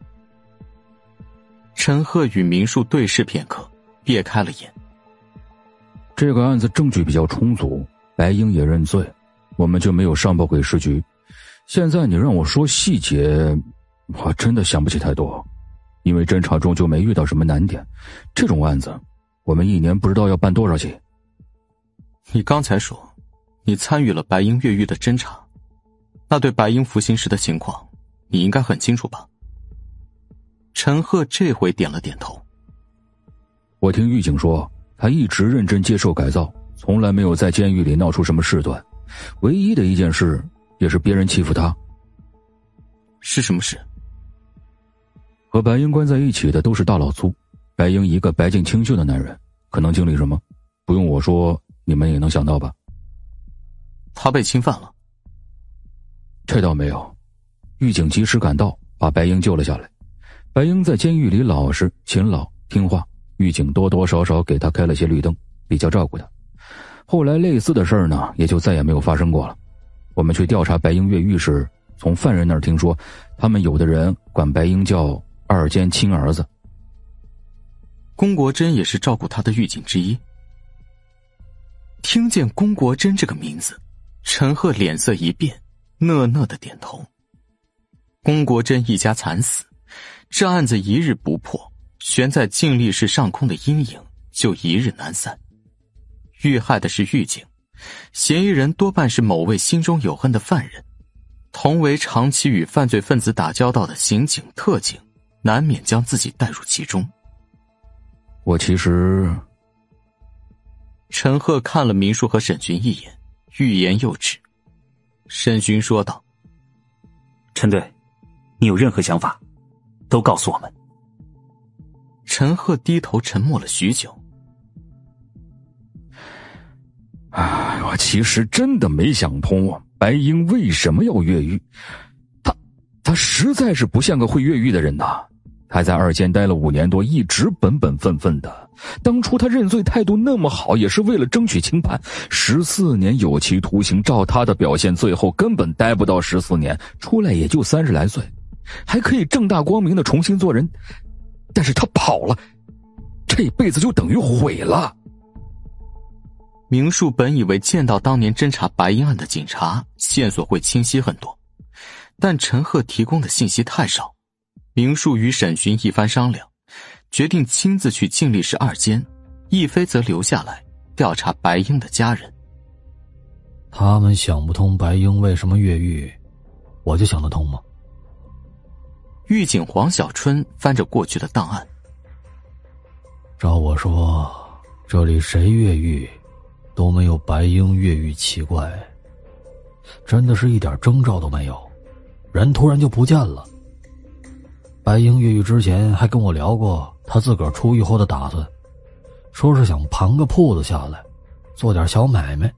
陈赫与明树对视片刻，别开了眼。这个案子证据比较充足，白英也认罪，我们就没有上报给市局。现在你让我说细节，我真的想不起太多，因为侦查中就没遇到什么难点。这种案子，我们一年不知道要办多少起。你刚才说，你参与了白英越狱的侦查，那对白英服刑时的情况，你应该很清楚吧？陈赫这回点了点头。我听狱警说。他一直认真接受改造，从来没有在监狱里闹出什么事端。唯一的一件事，也是别人欺负他。是什么事？和白英关在一起的都是大老粗，白英一个白净清秀的男人，可能经历什么？不用我说，你们也能想到吧？他被侵犯了？这倒没有，狱警及时赶到，把白英救了下来。白英在监狱里老实、勤劳、听话。狱警多多少少给他开了些绿灯，比较照顾他。后来类似的事儿呢，也就再也没有发生过了。我们去调查白英越狱时，从犯人那儿听说，他们有的人管白英叫二监亲儿子。龚国珍也是照顾他的狱警之一。听见龚国珍这个名字，陈赫脸色一变，讷讷的点头。龚国珍一家惨死，这案子一日不破。悬在静力室上空的阴影就一日难散。遇害的是狱警，嫌疑人多半是某位心中有恨的犯人。同为长期与犯罪分子打交道的刑警、特警，难免将自己带入其中。我其实……陈赫看了明叔和沈巡一眼，欲言又止。沈巡说道：“陈队，你有任何想法，都告诉我们。”陈赫低头沉默了许久。哎，我其实真的没想通，白英为什么要越狱？他，他实在是不像个会越狱的人呐。他在二监待了五年多，一直本本分分的。当初他认罪态度那么好，也是为了争取轻判。十四年有期徒刑，照他的表现，最后根本待不到十四年，出来也就三十来岁，还可以正大光明的重新做人。但是他跑了，这辈子就等于毁了。明树本以为见到当年侦查白银案的警察，线索会清晰很多，但陈赫提供的信息太少。明树与沈寻一番商量。决定亲自去静力市二监，亦飞则留下来调查白英的家人。他们想不通白英为什么越狱，我就想得通吗？狱警黄小春翻着过去的档案。照我说，这里谁越狱，都没有白英越狱奇怪。真的是一点征兆都没有，人突然就不见了。白英越狱之前还跟我聊过。他自个儿出狱后的打算，说是想盘个铺子下来，做点小买卖。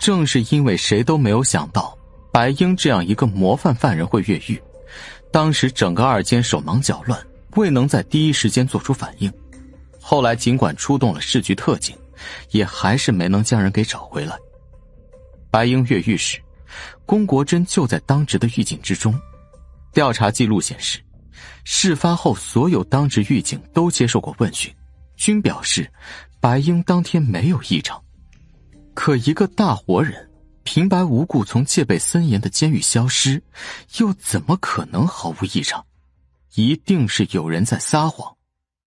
正是因为谁都没有想到白英这样一个模范犯人会越狱，当时整个二监手忙脚乱，未能在第一时间做出反应。后来尽管出动了市局特警，也还是没能将人给找回来。白英越狱时，龚国珍就在当值的狱警之中。调查记录显示。事发后，所有当值狱警都接受过问询，均表示白英当天没有异常。可一个大活人平白无故从戒备森严的监狱消失，又怎么可能毫无异常？一定是有人在撒谎。